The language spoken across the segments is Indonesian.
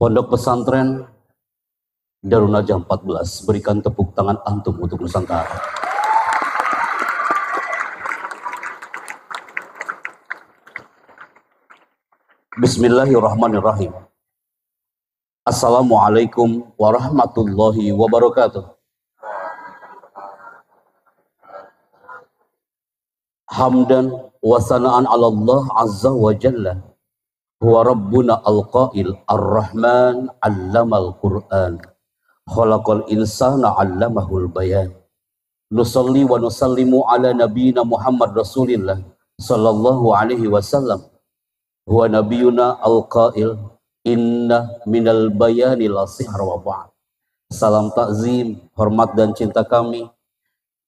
Pondok Pesantren Darunaja 14 berikan tepuk tangan antum untuk Nusantara. Bismillahirrahmanirrahim. Assalamualaikum warahmatullahi wabarakatuh. Hamdan wa sana'an ala Allah azza wa jalla. Huwa rabbuna al-qail ar-rahman allamal qur'an. Khalaqal insana allamahul bayan. Nusalli wa nusallimu ala nabiyina Muhammad Rasulillah sallallahu alaihi wasallam huwa nabiyuna al-qail inna minal bayani la sihr wa ba'd. Salam takzim, hormat dan cinta kami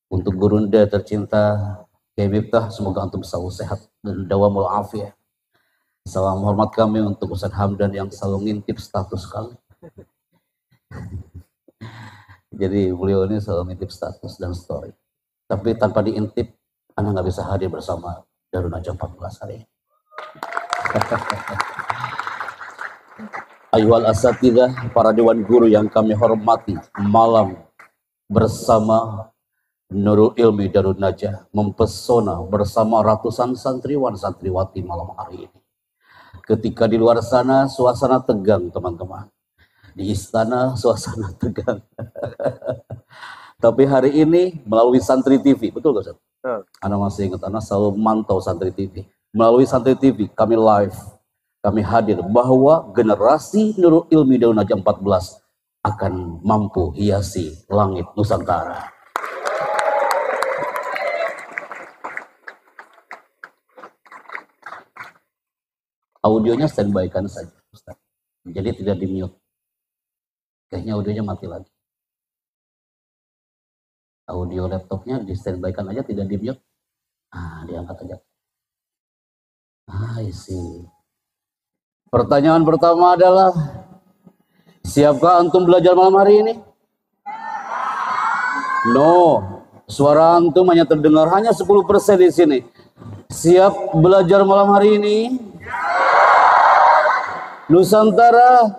untuk gurunda tercinta Kiai Miftah, semoga antum selalu sehat dan dawamul afiyah. Salam hormat kami untuk Ustaz Hamdan yang selalu ngintip status kami. Jadi beliau ini selalu ngintip status dan story. Tapi tanpa diintip, Anda nggak bisa hadir bersama Darun Aja 14 hari ini. Ayuhal asatidah, para dewan guru yang kami hormati, malam bersama Nurul Ilmi Darun Najah mempesona bersama ratusan santriwan santriwati malam hari ini. Ketika di luar sana suasana tegang teman-teman. Di istana suasana tegang. Tapi hari ini melalui Santri TV, betul gak Ustaz? Anda masih ingat, Anda selalu mantau Santri TV melalui Santai TV kami live, kami hadir bahwa generasi Nurul Ilmi Daun Najam 14 akan mampu hiasi langit Nusantara. Audionya standby kan saja, Ustaz. Jadi tidak di mute. Kayaknya audionya mati lagi. Audio laptopnya di standby kan aja tidak di mute. Ah, diangkat aja. I see. Pertanyaan pertama adalah, siapkah antum belajar malam hari ini? No, suara antum hanya terdengar hanya 10% di sini. Siap belajar malam hari ini? Nusantara,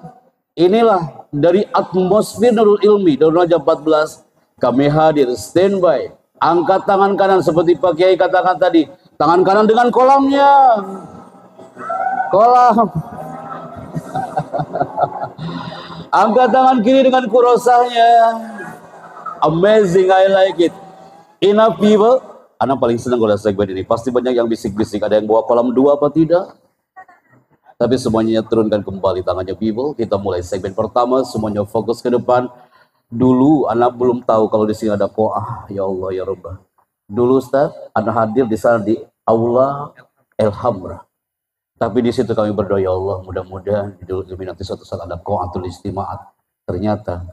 inilah dari atmosfer Nurul Ilmi, Darul Raja 14, kami hadir standby. Angkat tangan kanan seperti Pak Kiai katakan tadi, Tangan kanan dengan kolamnya. Kolam. Angkat tangan kiri dengan kurosanya. Amazing, I like it. Enough people. Anak paling senang kalau segmen ini. Pasti banyak yang bisik-bisik. Ada yang bawa kolam dua apa tidak? Tapi semuanya turunkan kembali tangannya people. Kita mulai segmen pertama. Semuanya fokus ke depan. Dulu anak belum tahu kalau di sini ada koah. Ya Allah ya Rabbah. Dulu Ustaz, Anda hadir di sana di Aula Elhamra. Tapi di situ kami berdoa, ya Allah, mudah-mudahan di dulu nanti suatu saat ada ko'atul istimaat. Ternyata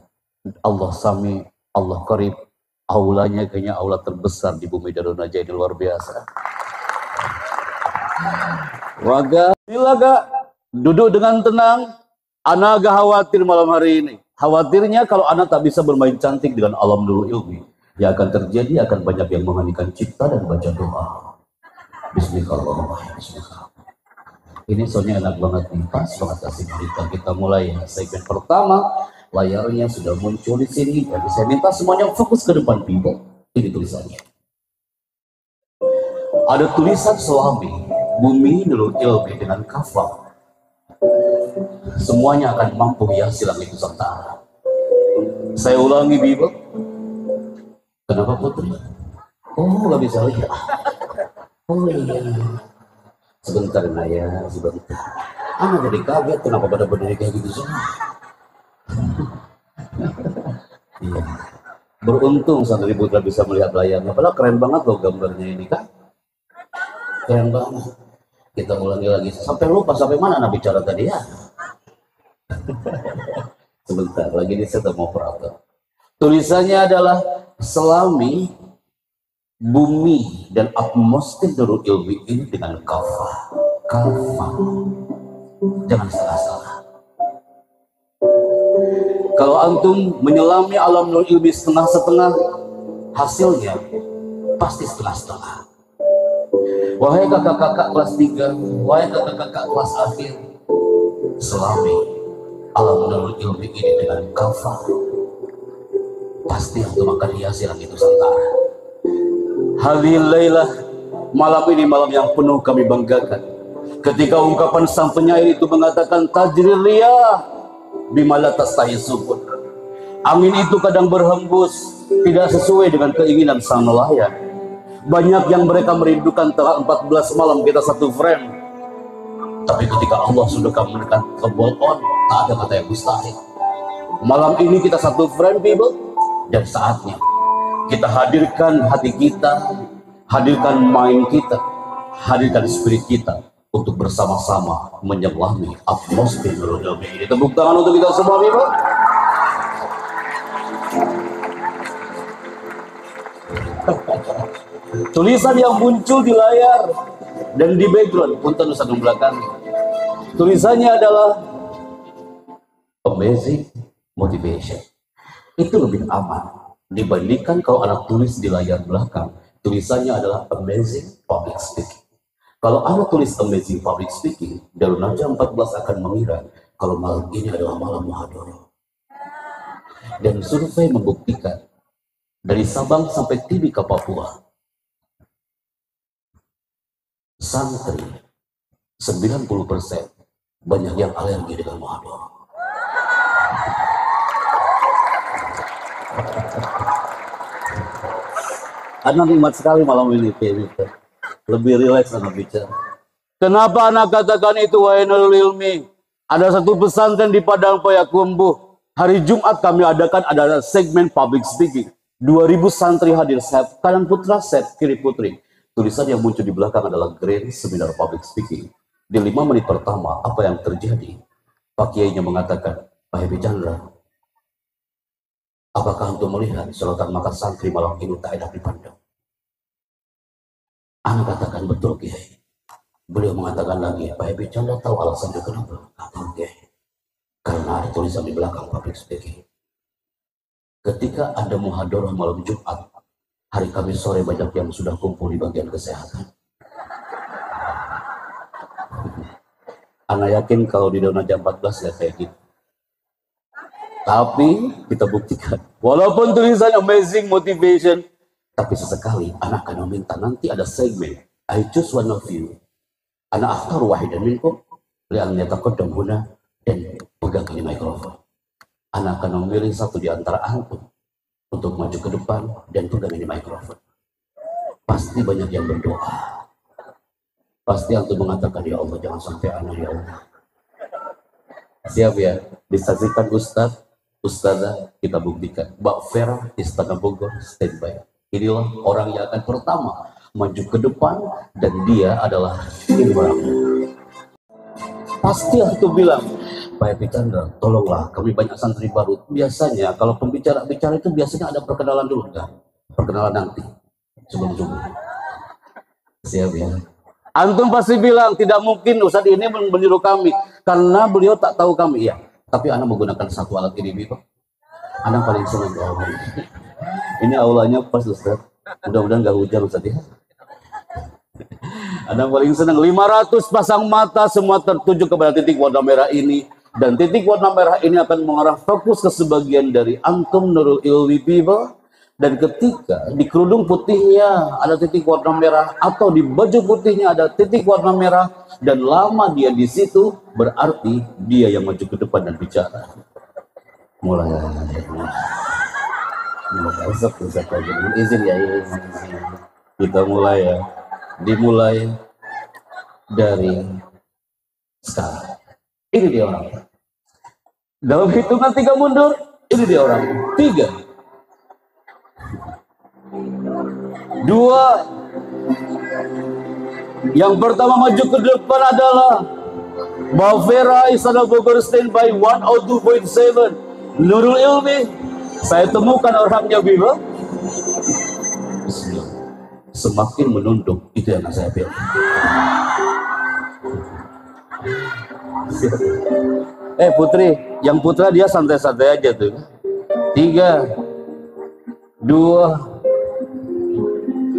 Allah sami, Allah karib, aulanya kayaknya aula terbesar di bumi Darun Najah ini luar biasa. Waga, silaga duduk dengan tenang. Anak agak khawatir malam hari ini. Khawatirnya kalau anak tak bisa bermain cantik dengan alam dulu ilmu yang akan terjadi akan banyak yang menghanikan cipta dan baca doa. Bismillahirrahmanirrahim. Ini soalnya enak banget nih, pas banget kasih berita. Kita mulai ya, segmen pertama. Layarnya sudah muncul di sini. Jadi saya minta semuanya fokus ke depan people. Ini tulisannya. Ada tulisan selami, bumi nurul ilmi dengan kafal. Semuanya akan mampu ya silang itu serta. Saya ulangi Bible, Kenapa putri? Oh, nggak bisa lihat. Oh iya. Sebentar Naya, sebentar. Ah, jadi kaget kenapa pada berdiri kayak gitu semua. iya. Beruntung Santri Putra bisa melihat layarnya. Padahal keren banget loh gambarnya ini kan. Keren banget. Kita ulangi lagi. Sampai lupa sampai mana Nabi bicara tadi ya. Sebentar, lagi ini saya mau operator. Tulisannya adalah selami bumi dan atmosfer Darul Ilmi ini dengan kafah. Kafah. Jangan salah-salah. Kalau antum menyelami alam Nur Ilmi setengah-setengah, hasilnya pasti setengah-setengah. Wahai kakak-kakak kelas 3, wahai kakak-kakak kelas akhir, selami. Alam menurut ilmu ini dengan kafah pasti antum akan hiasi langit Nusantara Hadhihi malam ini malam yang penuh kami banggakan. Ketika ungkapan sang penyair itu mengatakan tajril riyah bimala tastahi subut angin itu kadang berhembus tidak sesuai dengan keinginan sang nelayan banyak yang mereka merindukan telah 14 malam kita satu frame. Tapi ketika Allah sudah memberikan ke on tak ada kata yang mustahil. Malam ini kita satu frame people. Dan saatnya kita hadirkan hati kita hadirkan mind kita hadirkan spirit kita untuk bersama-sama menyelami atmosfer ini. Tepuk tangan untuk kita semua people tulisan yang muncul di layar dan di background untuk nusa belakang. Tulisannya adalah amazing motivation. Itu lebih aman dibandingkan kalau anak tulis di layar belakang. Tulisannya adalah amazing public speaking. Kalau anak tulis amazing public speaking Darun Najah 14 akan mengira kalau malam ini adalah malam Mahadoro dan survei membuktikan dari Sabang sampai Timika Papua santri 90% banyak yang alergi dengan madu. Anak nikmat sekali malam ini. Lebih rileks anak bicara. Kenapa anak katakan itu wahai ilmi? Ada satu pesantren di Padang Payakumbuh. Hari Jumat kami adakan ada segmen public speaking. 2000 santri hadir, saya kanan putra, saya kiri putri. Tulisan yang muncul di belakang adalah Grand Seminar Public Speaking. Di lima menit pertama, apa yang terjadi? Pak Kiainya mengatakan, Pak Hebi Chandra, apakah untuk melihat sorotan mata santri malam ini tak enak dipandang? Anak katakan betul Kiai. Beliau mengatakan lagi, Pak Hebi Chandra tahu alasannya kenapa? Tahu Kiai. Karena ada tulisan di belakang public speaking. Ketika ada muhadorah malam Jumat, Hari Kamis sore banyak yang sudah kumpul di bagian kesehatan. Anak yakin kalau di Dona jam 14 ya kayak gitu. Tapi kita buktikan, walaupun tulisan amazing motivation, tapi sesekali anak akan meminta nanti ada segmen, I choose one of you. Anak aftar wahidan minkum, liang dan guna, dan pegang ini mikrofon. Anak akan memilih satu di antara antum untuk maju ke depan dan pegang ini mikrofon. Pasti banyak yang berdoa. Pasti yang mengatakan, ya Allah jangan sampai anak ya Allah. Siap ya, disaksikan Ustadz, Ustazah kita buktikan. Mbak Vera Istana Bogor standby. Inilah orang yang akan pertama maju ke depan dan dia adalah Imam. Pasti itu bilang, Pak Epi Chandra, tolonglah kami banyak santri baru. Biasanya kalau pembicara-bicara itu biasanya ada perkenalan dulu kan? Perkenalan nanti sebelum Jumat. Siap ya. Antum pasti bilang tidak mungkin Ustaz ini menyuruh kami karena beliau tak tahu kami ya. Tapi anak menggunakan satu alat ini kok. Anak paling senang ini. Ini aulanya pas Ustaz. Mudah-mudahan gak hujan Ustaz ya. Anak paling senang 500 pasang mata semua tertuju kepada titik warna merah ini dan titik warna merah ini akan mengarah fokus ke sebagian dari antum nurul ilmi people. Dan ketika di kerudung putihnya ada titik warna merah atau di baju putihnya ada titik warna merah dan lama dia di situ berarti dia yang maju ke depan dan bicara. Mulai. Mulai izin ya izin. Kita mulai ya. Dimulai dari sekarang. Ini dia orang. Dalam hitungan tiga mundur, ini dia orang. Tiga. Dua. Yang pertama maju ke depan adalah Bavera Istana Bogor standby 102.7 Nurul Ilmi saya temukan orangnya Bima semakin menunduk itu yang saya pilih eh putri yang putra dia santai-santai aja tuh tiga dua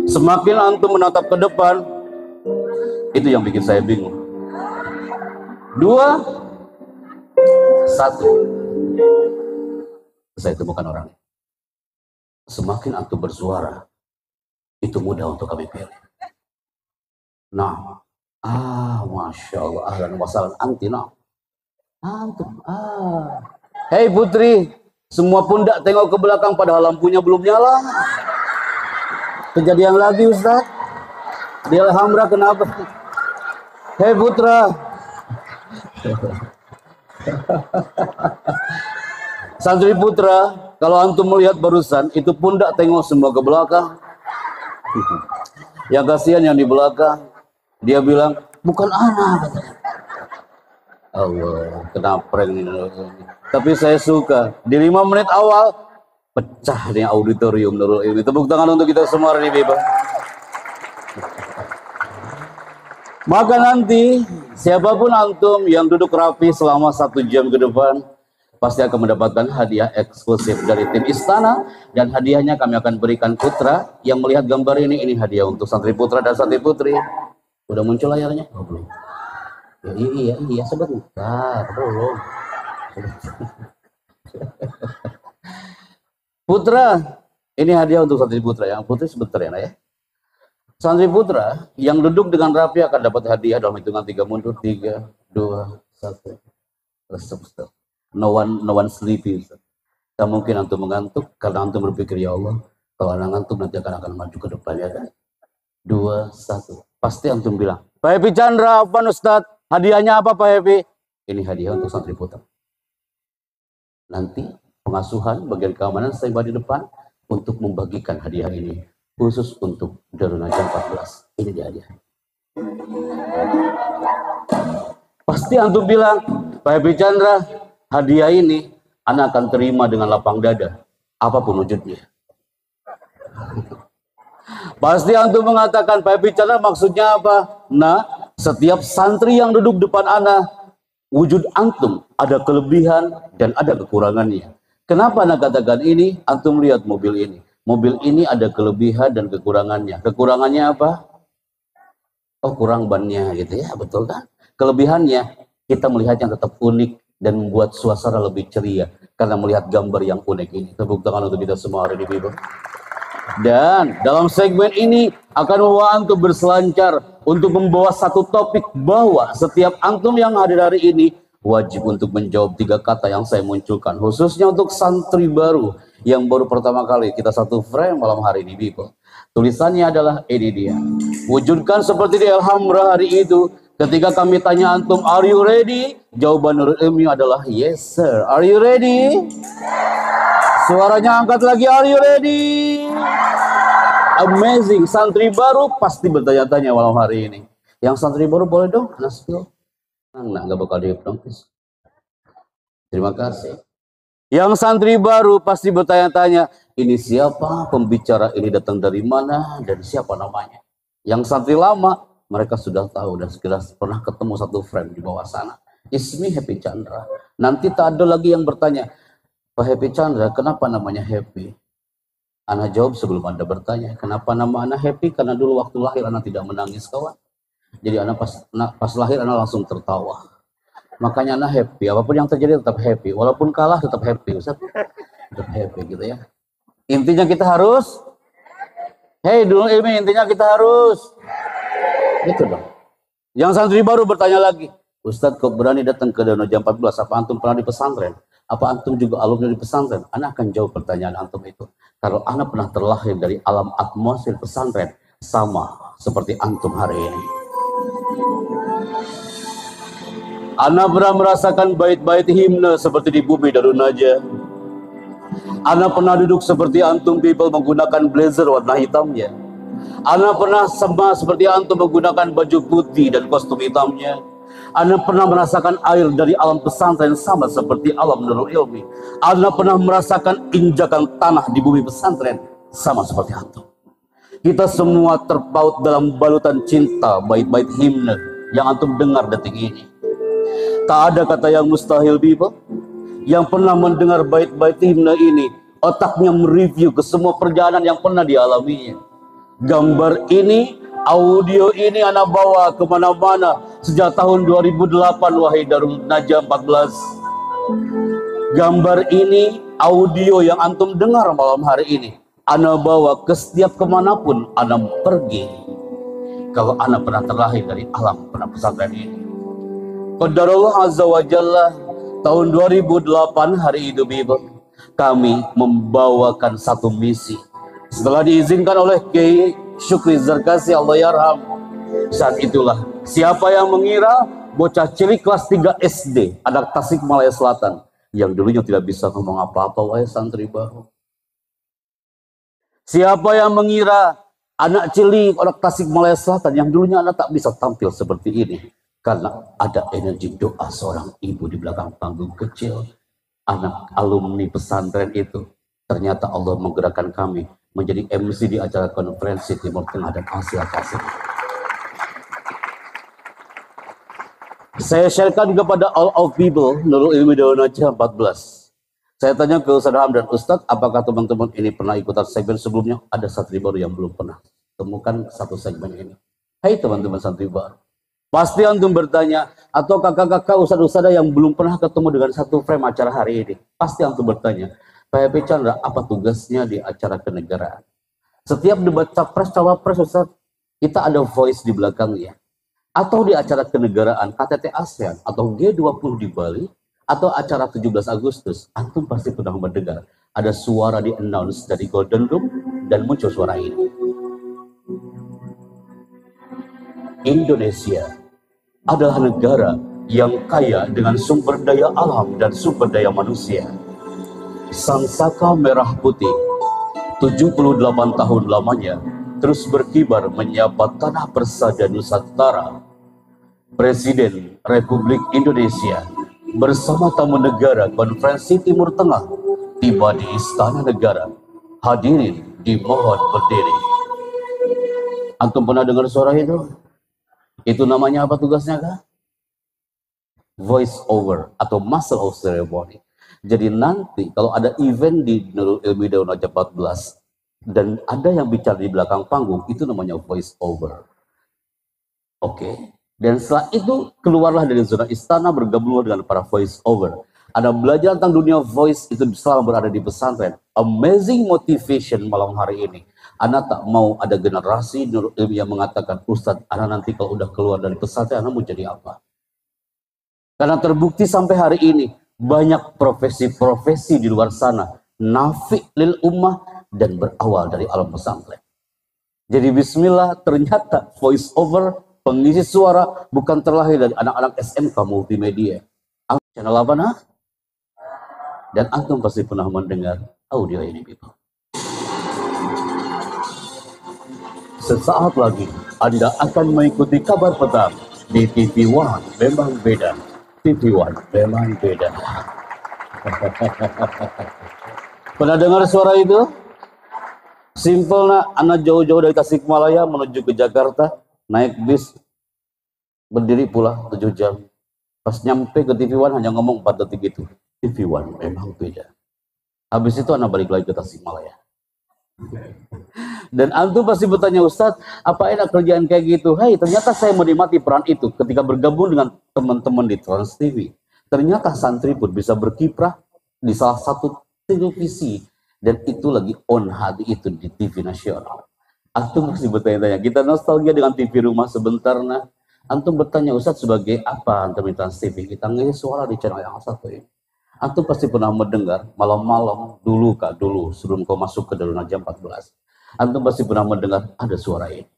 semakin antum menatap ke depan itu yang bikin saya bingung dua satu. Saya temukan orangnya. Semakin antum bersuara, itu mudah untuk kami pilih. Nah, ah, masya Allah, ahlan wasalan. Antum, ah. Hei putri, semua pundak tengok ke belakang padahal lampunya belum nyala. Kejadian lagi Ustaz. Di Alhambra kenapa? Hei putra. Santri putra, kalau antum melihat barusan, itu pundak tengok semua ke belakang. Yang kasihan yang di belakang. Dia bilang, bukan anak. Allah, kenapa ini? Tapi saya suka. Di lima menit awal, pecah nih auditorium Nurul Ilmi. Tepuk tangan untuk kita semua hari ini, Pak. Maka nanti siapa pun antum yang duduk rapi selama satu jam ke depan pasti akan mendapatkan hadiah eksklusif dari tim istana dan hadiahnya kami akan berikan putra yang melihat gambar ini ini hadiah untuk santri putra dan santri putri udah muncul layarnya? Oh, belum. Ya, iya iya iya sebentar belum. Putra. Ini hadiah untuk santri putra. Yang putri sebentar ya ya. Santri putra yang duduk dengan rapi akan dapat hadiah dalam hitungan tiga mundur, tiga, dua, satu. Stop, No one, no one sleepy. Tak mungkin antum mengantuk karena antum berpikir ya Allah, kalau anak ngantuk nanti akan akan maju ke depan ya kan. Dua, satu. Pasti antum bilang, Pak Happy Chandra, apa Ustaz? Hadiahnya apa Pak Happy? Ini hadiah untuk santri putra. Nanti pengasuhan bagian keamanan saya di depan untuk membagikan hadiah ini khusus untuk Darul Najam 14. Ini dia aja. Pasti antum bilang, Pak Happy Chandra, hadiah ini anak akan terima dengan lapang dada, apa pun wujudnya. Pasti antum mengatakan, Pak Chandra maksudnya apa? Nah, setiap santri yang duduk depan anak, wujud antum ada kelebihan dan ada kekurangannya. Kenapa anak katakan ini? Antum lihat mobil ini mobil ini ada kelebihan dan kekurangannya. Kekurangannya apa? Oh kurang bannya gitu ya, betul kan? Kelebihannya kita melihat yang tetap unik dan membuat suasana lebih ceria karena melihat gambar yang unik ini. Tepuk tangan untuk kita semua hari ini, Dan dalam segmen ini akan membawa berselancar untuk membawa satu topik bahwa setiap antum yang hadir hari ini wajib untuk menjawab tiga kata yang saya munculkan khususnya untuk santri baru yang baru pertama kali kita satu frame malam hari ini people. Tulisannya adalah ini dia. Wujudkan seperti di Alhamra hari itu. Ketika kami tanya antum, are you ready? Jawaban Nurul Ilmi adalah yes sir. Are you ready? Suaranya angkat lagi, are you ready? Amazing. Santri baru pasti bertanya-tanya malam hari ini. Yang santri baru boleh dong, Naspil. Nah, nggak bakal dihipnotis. Terima kasih. Yang santri baru pasti bertanya-tanya, ini siapa, pembicara ini datang dari mana, dan siapa namanya. Yang santri lama, mereka sudah tahu dan segera pernah ketemu satu frame di bawah sana. Ismi Happy Chandra. Nanti tak ada lagi yang bertanya, Pak Happy Chandra, kenapa namanya Happy? Ana jawab sebelum Anda bertanya, kenapa nama Ana Happy? Karena dulu waktu lahir Ana tidak menangis kawan. Jadi Ana pas, pas lahir Ana langsung tertawa. Makanya anak happy. Apa pun yang terjadi tetap happy. Walaupun kalah tetap happy. Ustaz. Tetap happy gitu ya. Intinya kita harus Hei dulu ilmi intinya kita harus itu dong. Yang santri baru bertanya lagi, Ustadz kok berani datang ke Danau Jam 14? Apa antum pernah di pesantren? Apa antum juga alumni di pesantren? Anak akan jawab pertanyaan antum itu. Kalau anak pernah terlahir dari alam atmosfer pesantren, sama seperti antum hari ini. Ana pernah merasakan bait-bait himne seperti di bumi Darun Naja. Ana pernah duduk seperti antum people menggunakan blazer warna hitamnya. Ana pernah sama seperti antum menggunakan baju putih dan kostum hitamnya. Anda pernah merasakan air dari alam pesantren sama seperti alam Nurul Ilmi. Anda pernah merasakan injakan tanah di bumi pesantren sama seperti antum. Kita semua terpaut dalam balutan cinta bait-bait himne yang antum dengar detik ini. Tak ada kata yang mustahil people. Yang pernah mendengar bait-bait himne ini, otaknya mereview ke semua perjalanan yang pernah dialaminya. Gambar ini, audio ini anak bawa ke mana-mana sejak tahun 2008 wahai Darul Najah 14. Gambar ini, audio yang antum dengar malam hari ini, Ana bawa ke setiap ke mana pun Ana pergi. Kalau Ana pernah terlahir dari alam pernah pesantren ini. Qadarullah Azza wa Jalla tahun 2008 hari itu Ibu, kami membawakan satu misi. Setelah diizinkan oleh Kiai Syukri Zarkasi Allah yarham. Saat itulah siapa yang mengira bocah cilik kelas 3 SD ada Tasik Malaya Selatan yang dulunya tidak bisa ngomong apa-apa wahai santri baru. Siapa yang mengira anak cilik orang Tasik Malaya Selatan yang dulunya anak tak bisa tampil seperti ini karena ada energi doa seorang ibu di belakang panggung kecil anak alumni pesantren itu ternyata Allah menggerakkan kami menjadi MC di acara konferensi Timur Tengah dan Asia Pasifik. Saya sharekan kepada all of people Nurul Ilmi Dawonaja 14. Saya tanya ke Ustaz Ham dan Ustaz, apakah teman-teman ini pernah ikutan segmen sebelumnya? Ada santri baru yang belum pernah. Temukan satu segmen ini. Hai teman-teman santri baru. Pasti antum bertanya, atau kakak-kakak ustaz-ustaz yang belum pernah ketemu dengan satu frame acara hari ini. Pasti antum bertanya, Pak Happy Chandra, apa tugasnya di acara kenegaraan? Setiap debat capres, cawapres, Ustaz, kita ada voice di belakangnya atau di acara kenegaraan KTT ASEAN atau G20 di Bali atau acara 17 Agustus, antum pasti pernah mendengar ada suara di announce dari Golden Room dan muncul suara ini. Indonesia adalah negara yang kaya dengan sumber daya alam dan sumber daya manusia. Sang Saka Merah Putih 78 tahun lamanya terus berkibar menyapa tanah persada Nusantara. Presiden Republik Indonesia bersama tamu negara Konferensi Timur Tengah tiba di Istana Negara. Hadirin dimohon berdiri. Antum pernah dengar suara itu? Itu namanya apa tugasnya kah? Voice over atau muscle of ceremony. Jadi nanti kalau ada event di Nurul Ilmi Daun 14, dan ada yang bicara di belakang panggung itu namanya voice over. Oke. Okay. Dan setelah itu keluarlah dari zona istana bergabung dengan para voice over. Ada belajar tentang dunia voice itu selama berada di pesantren. Amazing motivation malam hari ini. Anda tak mau ada generasi yang mengatakan, Ustadz, Anda nanti kalau udah keluar dari pesantren, Anda mau jadi apa? Karena terbukti sampai hari ini, banyak profesi-profesi di luar sana. Nafik lil ummah dan berawal dari alam pesantren. Jadi bismillah ternyata voice over pengisi suara bukan terlahir dari anak-anak SMK multimedia. Channel apa nah? Dan antum pasti pernah mendengar audio ini people. Sesaat lagi Anda akan mengikuti kabar petang di TV One memang beda. TV One memang beda. Pernah dengar suara itu? Simple nak, anak jauh-jauh dari Tasikmalaya menuju ke Jakarta, naik bis, berdiri pula 7 jam. Pas nyampe ke TV One hanya ngomong 4 detik itu. TV One memang beda. Habis itu anak balik lagi ke Tasikmalaya. Dan antum pasti bertanya Ustadz, apa enak kerjaan kayak gitu? Hai, ternyata saya menikmati peran itu ketika bergabung dengan teman-teman di Trans TV. Ternyata santri pun bisa berkiprah di salah satu televisi dan itu lagi on hati itu di TV nasional. Antum masih bertanya-tanya, kita nostalgia dengan TV rumah sebentar nah. Antum bertanya, Ustaz sebagai apa antum Trans TV? Kita ngisi suara di channel yang satu ini. Antum pasti pernah mendengar malam-malam dulu kak dulu sebelum kau masuk ke dalam jam 14. Antum pasti pernah mendengar ada suara ini.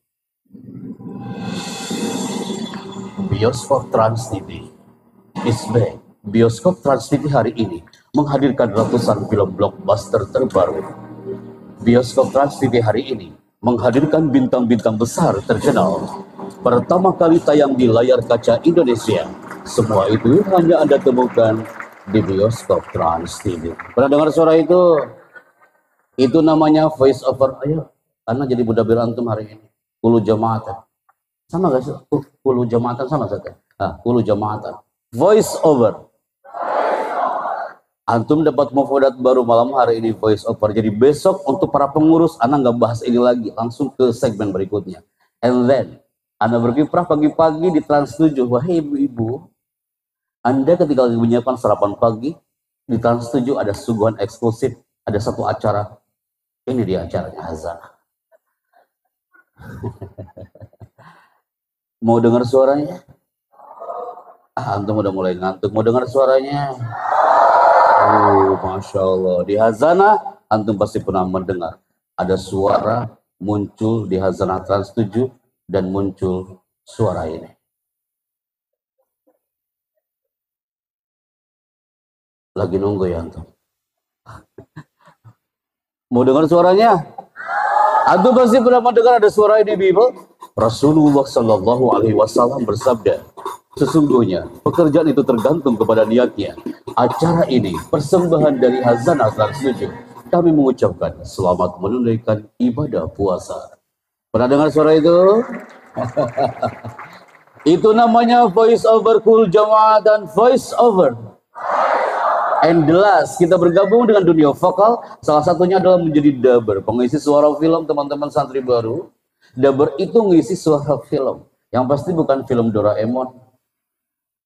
Bioskop Trans TV is back. Bioskop Trans TV hari ini menghadirkan ratusan film blockbuster terbaru. Bioskop Trans TV hari ini menghadirkan bintang-bintang besar terkenal. Pertama kali tayang di layar kaca Indonesia. Semua itu hanya Anda temukan di Bioskop Trans TV. Pernah dengar suara itu? Itu namanya voice over. Ayo, karena jadi budak berantum hari ini. Kulu jamaatan. Sama gak sih? Kulu jamaatan sama saja. Ah, kulu jamaatan. Voice over Antum dapat mufadat baru malam hari ini voice over. Jadi besok untuk para pengurus, Anda nggak bahas ini lagi, langsung ke segmen berikutnya. And then, Anda berkiprah pagi-pagi di Trans 7. Wahai ibu-ibu, Anda ketika lagi menyiapkan sarapan pagi, di Trans 7 ada suguhan eksklusif, ada satu acara. Ini dia acaranya Hazana. Mau dengar suaranya? Ah, antum udah mulai ngantuk. Mau dengar suaranya? Oh, Masya Allah. Di Hazana, antum pasti pernah mendengar. Ada suara muncul di Hazana Trans 7 dan muncul suara ini. Lagi nunggu ya antum. Mau dengar suaranya? Antum pasti pernah mendengar ada suara ini Bible. Rasulullah Shallallahu Alaihi Wasallam bersabda, sesungguhnya pekerjaan itu tergantung kepada niatnya. Acara ini persembahan dari Hazanah Trans Kami mengucapkan selamat menunaikan ibadah puasa. Pernah dengar suara itu? itu namanya voice over cool jamaah dan voice over and jelas kita bergabung dengan dunia vokal salah satunya adalah menjadi dubber pengisi suara film teman-teman santri baru dubber itu mengisi suara film. Yang pasti bukan film Doraemon.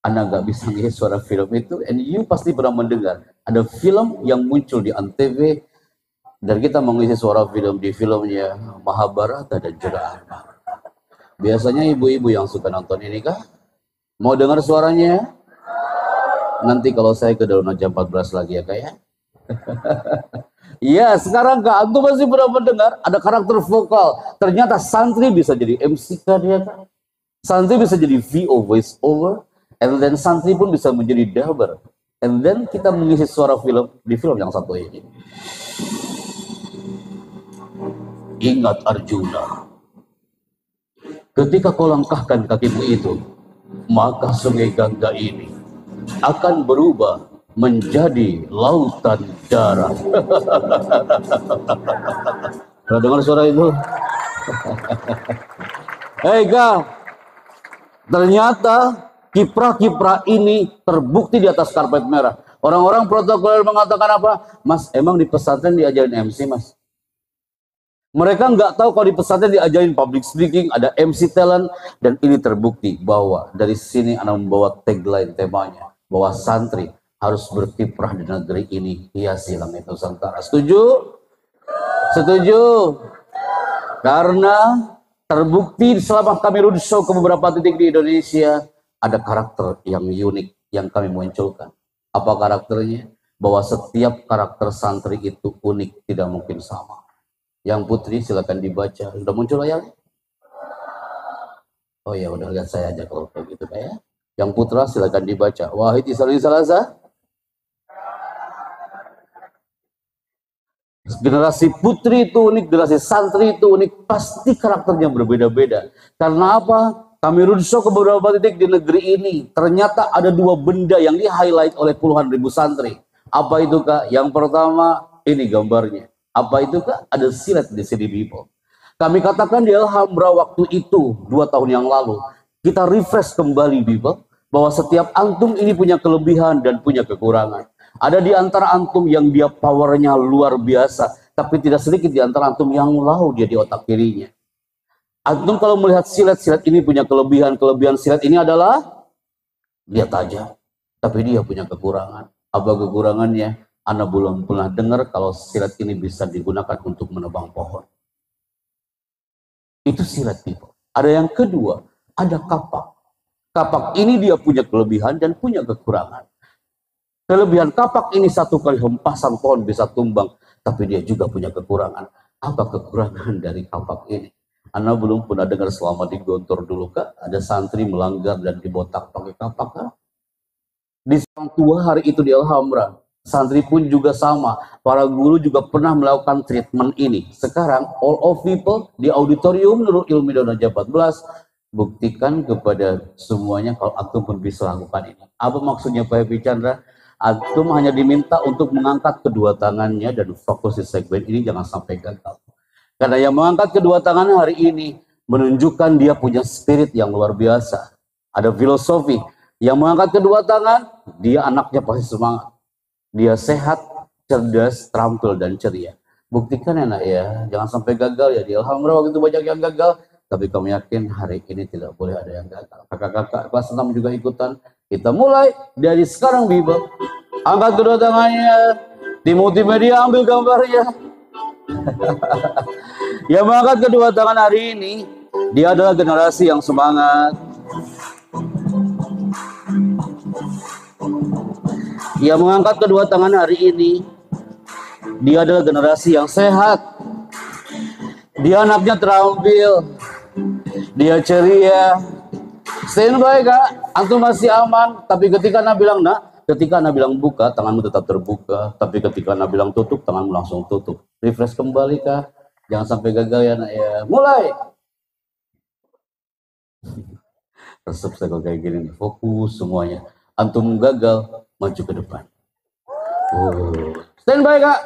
Anda nggak bisa ngisi suara film itu and you pasti pernah mendengar. Ada film yang muncul di antv dan kita mengisi suara film di filmnya Mahabharata dan juga biasanya ibu-ibu yang suka nonton ini kah? Mau dengar suaranya? Nanti kalau saya ke Daun jam 14 lagi ya kak ya. Iya, sekarang Kak, antum masih pernah mendengar ada karakter vokal. Ternyata santri bisa jadi MC kan ya Kak. Santri bisa jadi VO voice over, and then santri pun bisa menjadi dubber. And then kita mengisi suara film di film yang satu ini. Ingat Arjuna, ketika kau langkahkan kakimu itu, maka sungai Gangga ini akan berubah menjadi lautan darah. Pernah dengar suara itu? Hei kau, ternyata kiprah-kiprah ini terbukti di atas karpet merah. Orang-orang protokol mengatakan apa? Mas, emang di pesantren diajarin MC, mas? Mereka nggak tahu kalau di pesantren diajarin public speaking, ada MC talent, dan ini terbukti bahwa dari sini anak membawa tagline temanya bahwa santri harus berkiprah di negeri ini hiasi langit Nusantara. Setuju? Setuju? Karena terbukti selama kami roadshow ke beberapa titik di Indonesia ada karakter yang unik yang kami munculkan. Apa karakternya? Bahwa setiap karakter santri itu unik, tidak mungkin sama. Yang putri silakan dibaca. Sudah muncul ya? Oh ya udah lihat saya aja kalau kayak gitu kayak. Yang putra silakan dibaca. Wahid Isari Salasa. Generasi putri itu unik, generasi santri itu unik, pasti karakternya berbeda-beda. Karena apa? Kami runsuk ke beberapa titik di negeri ini. Ternyata ada dua benda yang di-highlight oleh puluhan ribu santri. Apa itu kak? Yang pertama, ini gambarnya. Apa itu kak? Ada silat di sini people. Kami katakan di Alhambra waktu itu, dua tahun yang lalu. Kita refresh kembali people bahwa setiap antum ini punya kelebihan dan punya kekurangan. Ada di antara antum yang dia powernya luar biasa, tapi tidak sedikit di antara antum yang lau dia di otak kirinya. Antum kalau melihat silat-silat ini punya kelebihan, kelebihan silat ini adalah dia tajam, tapi dia punya kekurangan. Apa kekurangannya? Anda belum pernah dengar kalau silat ini bisa digunakan untuk menebang pohon. Itu silat people. Ada yang kedua, ada kapak. Kapak ini dia punya kelebihan dan punya kekurangan. Kelebihan kapak ini satu kali hempasan pohon bisa tumbang, tapi dia juga punya kekurangan. Apa kekurangan dari kapak ini? Anda belum pernah dengar selama di Gontor dulu kak, ada santri melanggar dan dibotak pakai kapak kak? Di sang tua hari itu di Alhambra, santri pun juga sama. Para guru juga pernah melakukan treatment ini. Sekarang all of people di auditorium Nurul Ilmi Donaja 14 buktikan kepada semuanya kalau antum pun bisa lakukan ini. Apa maksudnya Pak Happy Chandra? Antum hanya diminta untuk mengangkat kedua tangannya dan fokus di segmen ini jangan sampai gagal. Karena yang mengangkat kedua tangannya hari ini menunjukkan dia punya spirit yang luar biasa. Ada filosofi. Yang mengangkat kedua tangan, dia anaknya pasti semangat. Dia sehat, cerdas, terampil, dan ceria. Buktikan enak ya, jangan sampai gagal ya. Di Alhamdulillah waktu itu banyak yang gagal, tapi kami yakin hari ini tidak boleh ada yang gagal. Kakak-kakak kelas 6 juga ikutan. Kita mulai dari sekarang Bible. Angkat kedua tangannya. Di multimedia ambil gambarnya. yang mengangkat kedua tangan hari ini, dia adalah generasi yang semangat. Yang mengangkat kedua tangan hari ini, dia adalah generasi yang sehat. Dia anaknya terampil. Dia ceria. Standby kak, antum masih aman. Tapi ketika Nabi bilang nak, ketika Nabi bilang buka, tanganmu tetap terbuka. Tapi ketika Nabi bilang tutup, tanganmu langsung tutup. Refresh kembali kak. Jangan sampai gagal ya nak ya. Mulai. Resep saya kayak gini fokus semuanya. Antum gagal, maju ke depan. Oh. Kak.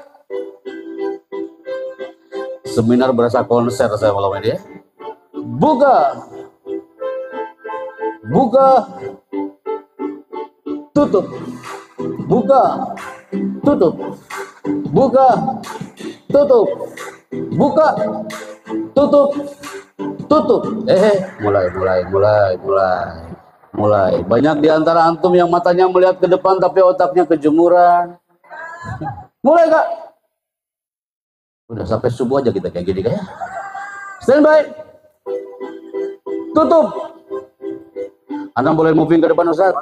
Seminar berasa konser saya malam ini ya. Buka. Buka. Tutup. Buka. Tutup. Buka. Tutup. Buka. Tutup. Tutup. Eh, mulai, mulai, mulai, mulai. Mulai. Banyak di antara antum yang matanya melihat ke depan tapi otaknya kejemuran. Mulai, Kak. Udah sampai subuh aja kita kayak gini, kayak. Standby. Tutup. Anda boleh moving ke depan, Ustaz?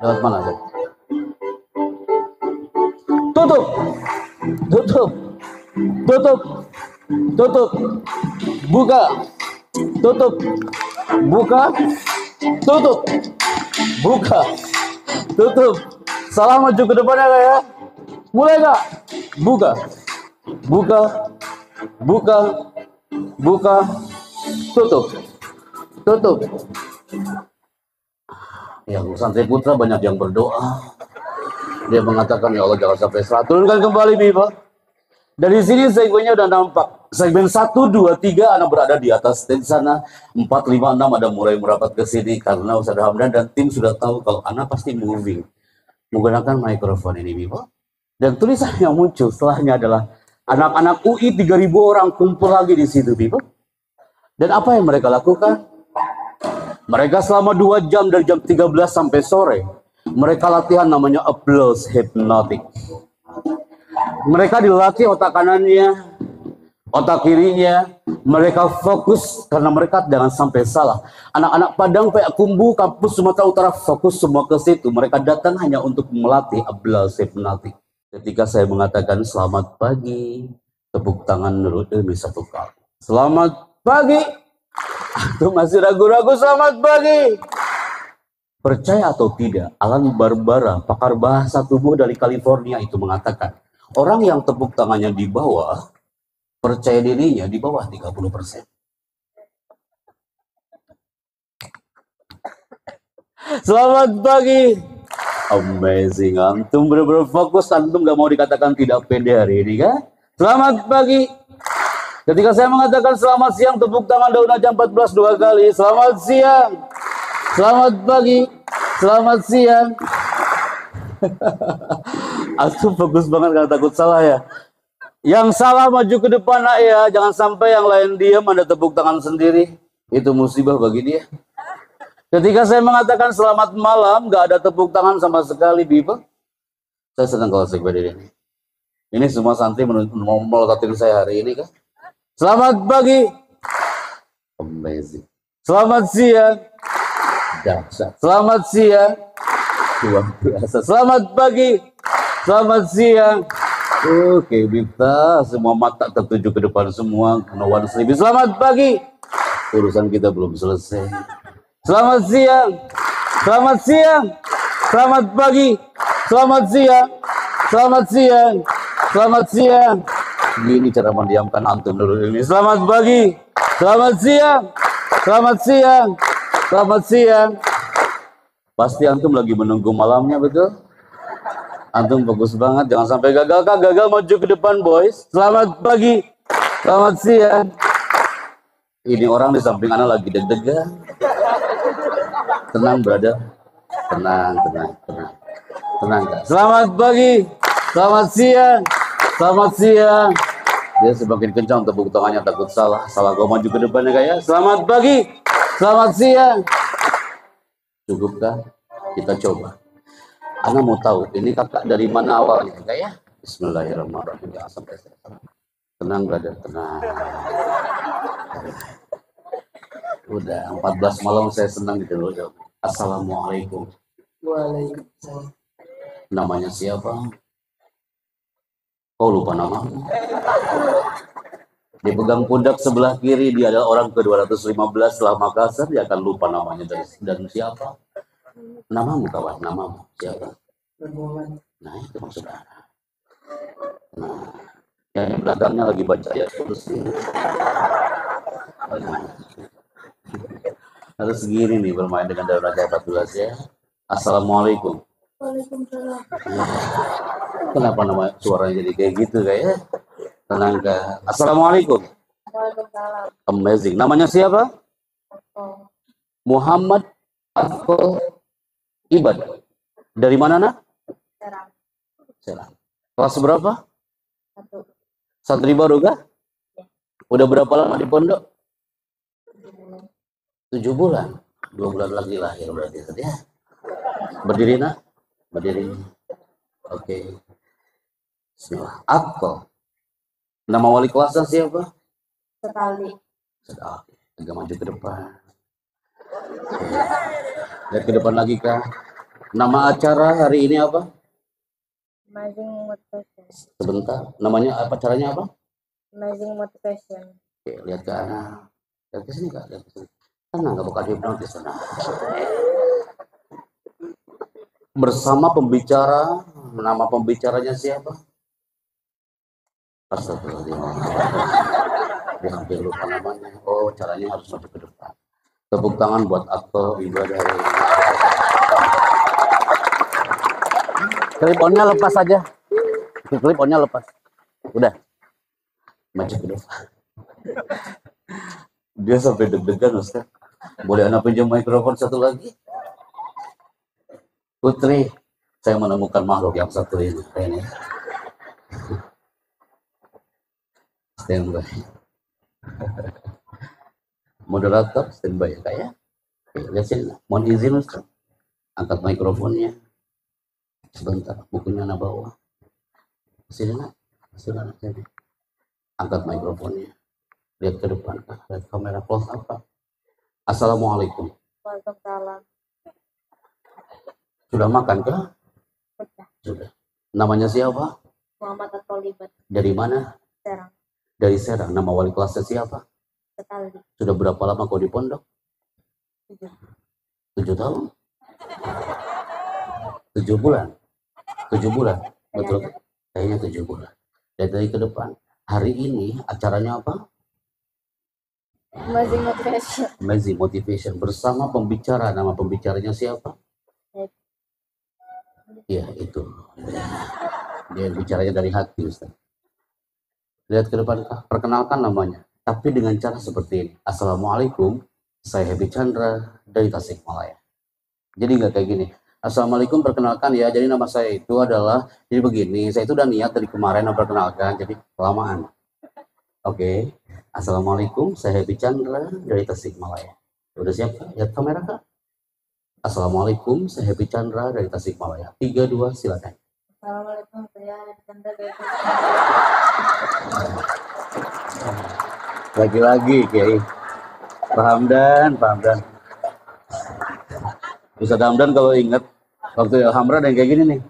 Lewat mana, Ustaz? Tutup. Tutup. Tutup. Tutup. Buka. Tutup. Buka. Tutup. Buka. Tutup. Salah maju ke depannya ya. Mulai kak. Buka. Buka. Buka. Buka. Tutup. Tutup. Yang santri putra banyak yang berdoa. Dia mengatakan ya Allah jangan sampai serat. Turunkan kembali Biba. Dari sini segmennya udah nampak. Segmen 1, 2, 3 anak berada di atas di sana. 4, 5, 6 ada mulai merapat ke sini. Karena Ustaz Hamdan dan tim sudah tahu kalau anak pasti moving. Menggunakan mikrofon ini Biba. Dan tulisan yang muncul setelahnya adalah anak-anak UI 3000 orang kumpul lagi di situ Biba. Dan apa yang mereka lakukan? Mereka selama 2 jam dari jam 13 sampai sore mereka latihan namanya applause hypnotic. Mereka dilatih otak kanannya, otak kirinya. Mereka fokus karena mereka jangan sampai salah. Anak-anak Padang, Kumbu, kampus Sumatera Utara fokus semua ke situ. Mereka datang hanya untuk melatih applause hypnotic. Ketika saya mengatakan selamat pagi, tepuk tangan menurut ilmi satu kali. Selamat pagi. Aku masih ragu-ragu selamat pagi. Percaya atau tidak, Alan Barbara, pakar bahasa tubuh dari California itu mengatakan, orang yang tepuk tangannya di bawah, percaya dirinya di bawah 30%. Selamat pagi. Amazing. Antum benar-benar fokus. Antum gak mau dikatakan tidak pede hari ini kan? Selamat pagi. Ketika saya mengatakan selamat siang, tepuk tangan daun aja 14 dua kali. Selamat siang. Selamat pagi, selamat siang. Aku fokus banget karena takut salah ya. Yang salah maju ke depan nak ya, jangan sampai yang lain diam Anda tepuk tangan sendiri. Itu musibah bagi dia. Ketika saya mengatakan selamat malam, gak ada tepuk tangan sama sekali, Biba. Saya senang kalau saya ini. Ini semua santri mau melototin saya hari ini kan. Selamat pagi. Amazing. Selamat siang. Dahsyat. Selamat siang. Luar biasa. Selamat pagi. Selamat siang. Oke, kita semua mata tertuju ke depan semua. One sleeping. Selamat pagi. Urusan kita belum selesai. Selamat siang. Selamat siang. Selamat pagi. Selamat siang. Selamat siang. Selamat siang. Ini cara mendiamkan antum dulu ini. Selamat pagi. Selamat siang. Selamat siang. Selamat siang. Pasti antum lagi menunggu malamnya betul? Antum bagus banget, jangan sampai gagal kak, gagal maju ke depan boys. Selamat pagi, selamat siang. Ini orang di samping anak lagi deg-degan. Tenang brother, tenang, tenang, tenang, tenang kak. Selamat pagi, selamat siang, selamat siang. Dia semakin kencang tepuk tangannya takut salah, salah kau maju ke depannya kayak. Selamat pagi, Selamat siang. Cukupkah? Kita coba. Anda mau tahu ini kakak dari mana awalnya enggak ya? Bismillahirrahmanirrahim. Ya, sampai tenang brother, tenang. Udah 14 malam saya senang gitu loh. Assalamualaikum. Waalaikumsalam. Namanya siapa? Oh lupa nama. Dipegang pundak sebelah kiri dia adalah orang ke-215 setelah Makassar dia akan lupa namanya dari dan siapa? Namamu kawan, namamu siapa? Nah itu maksudnya. Nah, yang belakangnya lagi baca ya terus Nah, harus gini nih bermain dengan daerah 14 ya. Assalamualaikum. Waalaikumsalam. Kenapa nama suaranya jadi kayak gitu kayak? Tenang kak. Assalamualaikum. Waalaikumsalam. Amazing. Namanya siapa? Muhammad Afko Ibad. Dari mana nak? serang. Serang. Kelas berapa? Satu. Santri baru kah? Udah berapa lama di pondok? Tujuh bulan. Dua bulan lagi lahir berarti tadi ya. Berdiri nak? Berdiri. Oke. Bismillah. Afko. Nama wali kelasnya siapa? Sekali. Sudah, oke. agak maju ke depan. Oke. Lihat ke depan lagi kak. Nama acara hari ini apa? Amazing motivation. Sebentar. Namanya apa? Caranya apa? Amazing motivation. Oke, lihat ke arah. Lihat ke sini kak. Lihat ke sini. Tenang, gak bakal hipnotis. Tenang. Bersama pembicara. Nama pembicaranya siapa? Astagfirullah. Dia hampir lupa namanya. Oh, caranya harus maju ke depan. Tepuk tangan buat aktor ibadah hari. Clip-onnya lepas aja. Clip-onnya lepas. Udah. Maju ke depan. Dia sampai deg-degan Ustaz. Boleh anak pinjam mikrofon satu lagi? Putri, saya menemukan makhluk yang satu ini. Ini. Standby. Moderator standby ya kak ya. Oke, lihat sini. Mohon izin Ustaz. Angkat mikrofonnya. Sebentar, bukunya anak bawa. Sini nak. Sini nak. Sini. Angkat mikrofonnya. Lihat ke depan. Lihat kamera close apa. Assalamualaikum. Waalaikumsalam. Sudah makan kah? Sudah. Sudah. Namanya siapa? Muhammad Atolibat. Dari mana? Serang. Dari Serang. Nama wali kelasnya siapa? Sekali. Sudah berapa lama kau di pondok? Tujuh. Tujuh tahun? Tujuh bulan? Tujuh bulan? Betul? Kayaknya tujuh bulan. Dari tadi ke depan. Hari ini acaranya apa? Amazing motivation. Amazing Motivation. Bersama pembicara. Nama pembicaranya siapa? Iya, itu. Dia bicaranya dari hati, Ustaz. Lihat ke depan, perkenalkan namanya. Tapi dengan cara seperti ini. Assalamualaikum, saya Happy Chandra dari Tasikmalaya. Jadi nggak kayak gini. Assalamualaikum, perkenalkan ya. Jadi nama saya itu adalah, jadi begini, saya itu udah niat dari kemarin memperkenalkan, jadi kelamaan. Oke, Assalamualaikum, saya Happy Chandra dari Tasikmalaya. Udah siap? Lihat kamera, Kak. Assalamualaikum, saya Happy Chandra dari Tasikmalaya. Tiga, dua, silakan. Assalamualaikum. Saya Chandra dari Lagi-lagi, Kiai. Pak Hamdan, Pak Hamdan. Ustaz Hamdan kalau ingat, waktu Alhamra dan kayak gini nih.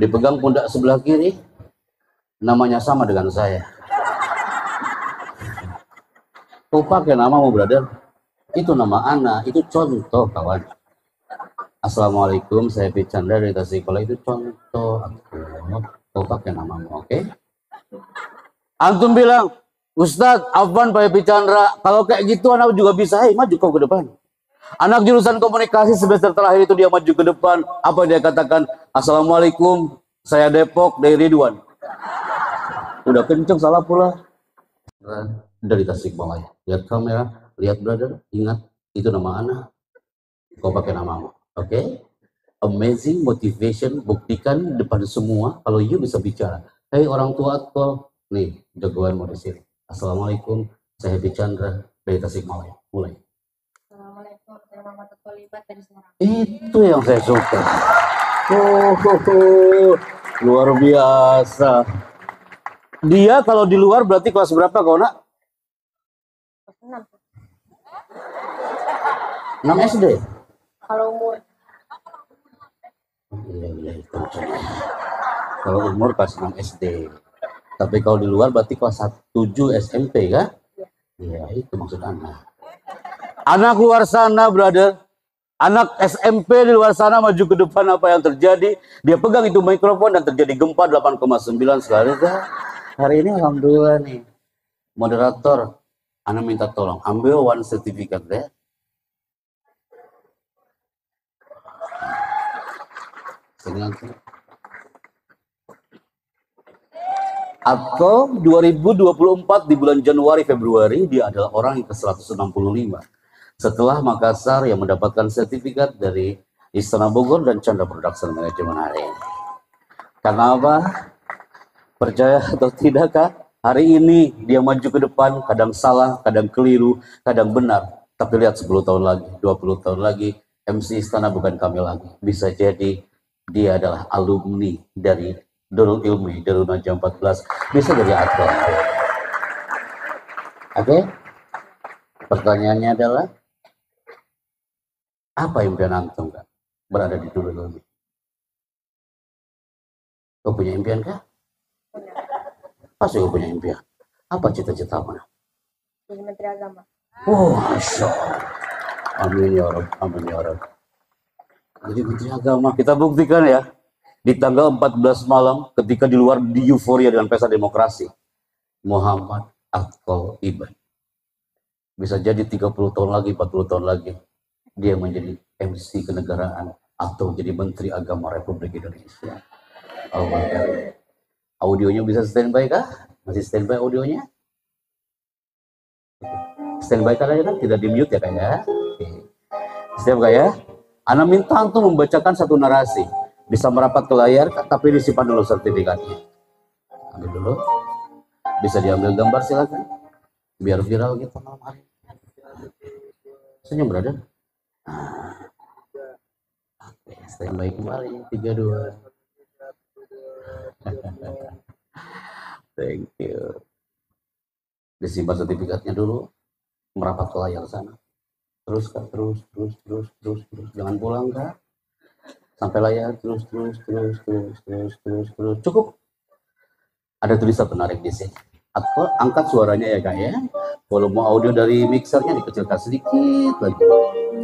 Dipegang pundak sebelah kiri, namanya sama dengan saya. Kau pakai namamu, brother. Itu nama anak, itu contoh, kawan. Assalamualaikum, saya Picanda dari Tasikmalaya. Itu contoh. Kau pakai namamu, oke? Antum bilang, Ustadz, Afwan Pak Epi Chandra, kalau kayak gitu anak juga bisa, hei maju kau ke depan. Anak jurusan komunikasi semester terakhir itu dia maju ke depan, apa dia katakan, Assalamualaikum, saya Depok dari Ridwan. Udah kenceng salah pula. Dari Tasikmalaya. Lihat kamera, lihat brother, ingat itu nama anak. Kau pakai namamu, oke? Amazing motivation, buktikan depan semua kalau you bisa bicara. Hei orang tua kau, nih jagoan mau di sini. Assalamualaikum, saya Happy Chandra dari Tasikmalaya. Mulai. Assalamualaikum. Saya Muhammad Atolibat dari Serang. Itu yang saya suka. Oh, oh, oh. luar biasa. Dia kalau di luar berarti kelas berapa kau nak? Kelas enam. 6 SD. Kalau umur Iya, iya, itu. Kalau umur kelas 6 SD. Tapi kalau di luar berarti kelas 7 SMP kan? Iya, itu maksud anak. Anak luar sana, brother. Anak SMP di luar sana maju ke depan apa yang terjadi. Dia pegang itu mikrofon dan terjadi gempa 8,9 sekali. Dah. Hari ini alhamdulillah nih. Moderator, anak minta tolong ambil one certificate deh. Nanti. Atau 2024 di bulan Januari Februari dia adalah orang yang ke-165 setelah Makassar yang mendapatkan sertifikat dari Istana Bogor dan Chandra Production Management hari ini. Karena apa? Percaya atau tidakkah? Hari ini dia maju ke depan, kadang salah, kadang keliru, kadang benar. Tapi lihat 10 tahun lagi, 20 tahun lagi, MC Istana bukan kami lagi. Bisa jadi dia adalah alumni dari Darul Ilmi, Darul Najam 14. Bisa jadi aktor. Oke? Pertanyaannya adalah, apa impian antum kan? Berada di Darul Ilmi. Kau punya impian kah? Pasti kau punya impian. Apa cita-cita mana? jadi Menteri Agama. Oh, Masya Allah. Amin ya Rabb, amin ya Rabb. Jadi Menteri Agama, kita buktikan ya. Di tanggal 14 malam, ketika di luar di euforia dengan pesta demokrasi. Muhammad Atkol Iban. Bisa jadi 30 tahun lagi, 40 tahun lagi. Dia menjadi MC kenegaraan atau jadi Menteri Agama Republik Indonesia. Allah Audionya bisa standby kah? Masih standby audionya? Standby kan aja kan? Tidak di mute ya kayaknya. Siap gak ya? Anda minta untuk membacakan satu narasi. Bisa merapat ke layar, tapi disimpan dulu sertifikatnya. Ambil dulu. Bisa diambil gambar silakan. Biar viral gitu malam hari. Senyum. Nah. Oke, standby kembali. 32. Thank you. Disimpan sertifikatnya dulu. Merapat ke layar sana. Terus kan, terus, terus, terus, terus, terus. Jangan pulang kak. Sampai layar, terus, terus, terus, terus, terus, terus, terus. Cukup. Ada tulisan menarik di sini. Atau angkat suaranya ya kak ya. Volume audio dari mixernya dikecilkan sedikit lagi.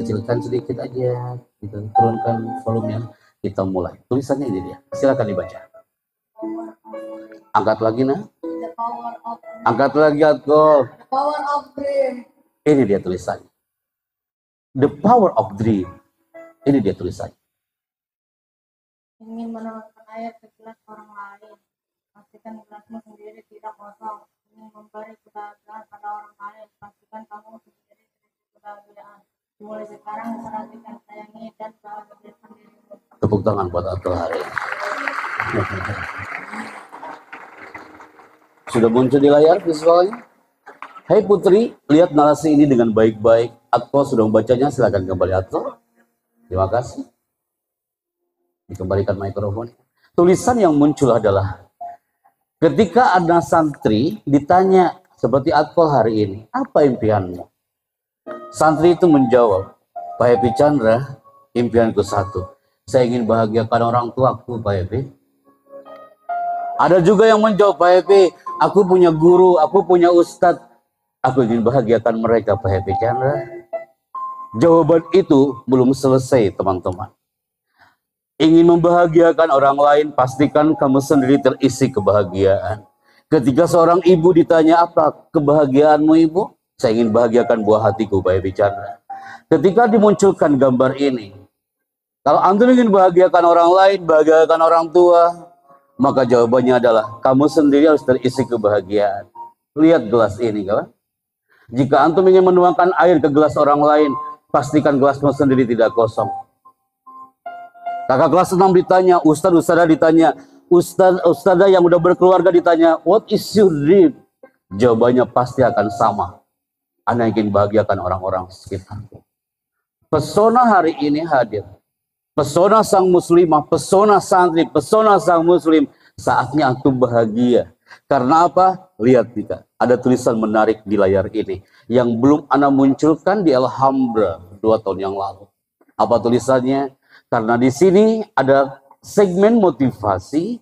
Kecilkan sedikit aja. Kita turunkan volumenya. Kita mulai. Tulisannya ini dia. Silakan dibaca. Angkat lagi nah. Angkat lagi Atko. the power of dream. Ini dia tulisannya. The power of dream. Ini dia tulisannya. Ingin menemukan air ke gelas orang lain. Pastikan gelasmu sendiri tidak kosong. Ingin memberi kebahagiaan pada orang lain. Pastikan kamu sendiri sedikit kebahagiaan. Mulai sekarang perhatikan, sayangi, dan bahagiakan dirimu. Tepuk tangan buat Atko hari. Sudah muncul di layar visualnya? Hai Putri, lihat narasi ini dengan baik-baik. Atko sudah membacanya, silakan kembali Atko. Terima kasih. Dikembalikan mikrofon. Tulisan yang muncul adalah ketika ada santri ditanya seperti Atko hari ini, apa impianmu? Santri itu menjawab, Pak Happy Chandra, impianku satu. Saya ingin bahagiakan orang tuaku, Pak Happy. Ada juga yang menjawab, Pak Happy, aku punya guru, aku punya ustadz. Aku ingin bahagiakan mereka, Pak Happy Chandra. Jawaban itu belum selesai, teman-teman. Ingin membahagiakan orang lain, pastikan kamu sendiri terisi kebahagiaan. Ketika seorang ibu ditanya, apa kebahagiaanmu ibu? Saya ingin bahagiakan buah hatiku, Pak Chandra. Ketika dimunculkan gambar ini, kalau antum ingin bahagiakan orang lain, bahagiakan orang tua, maka jawabannya adalah kamu sendiri harus terisi kebahagiaan. Lihat gelas ini, kawan. Jika antum ingin menuangkan air ke gelas orang lain, pastikan gelasmu sendiri tidak kosong. Kakak kelas 6 ditanya, Ustaz, Ustazah ditanya, Ustaz, Ustazah yang udah berkeluarga ditanya, what is your dream? Jawabannya pasti akan sama. Anda ingin bahagiakan orang-orang sekitarku. Pesona hari ini hadir. pesona sang muslimah, pesona santri, pesona sang muslim, saatnya antum bahagia. Karena apa? Lihat kita, ada tulisan menarik di layar ini yang belum Anda munculkan di Alhambra dua tahun yang lalu. Apa tulisannya? Karena di sini ada segmen motivasi,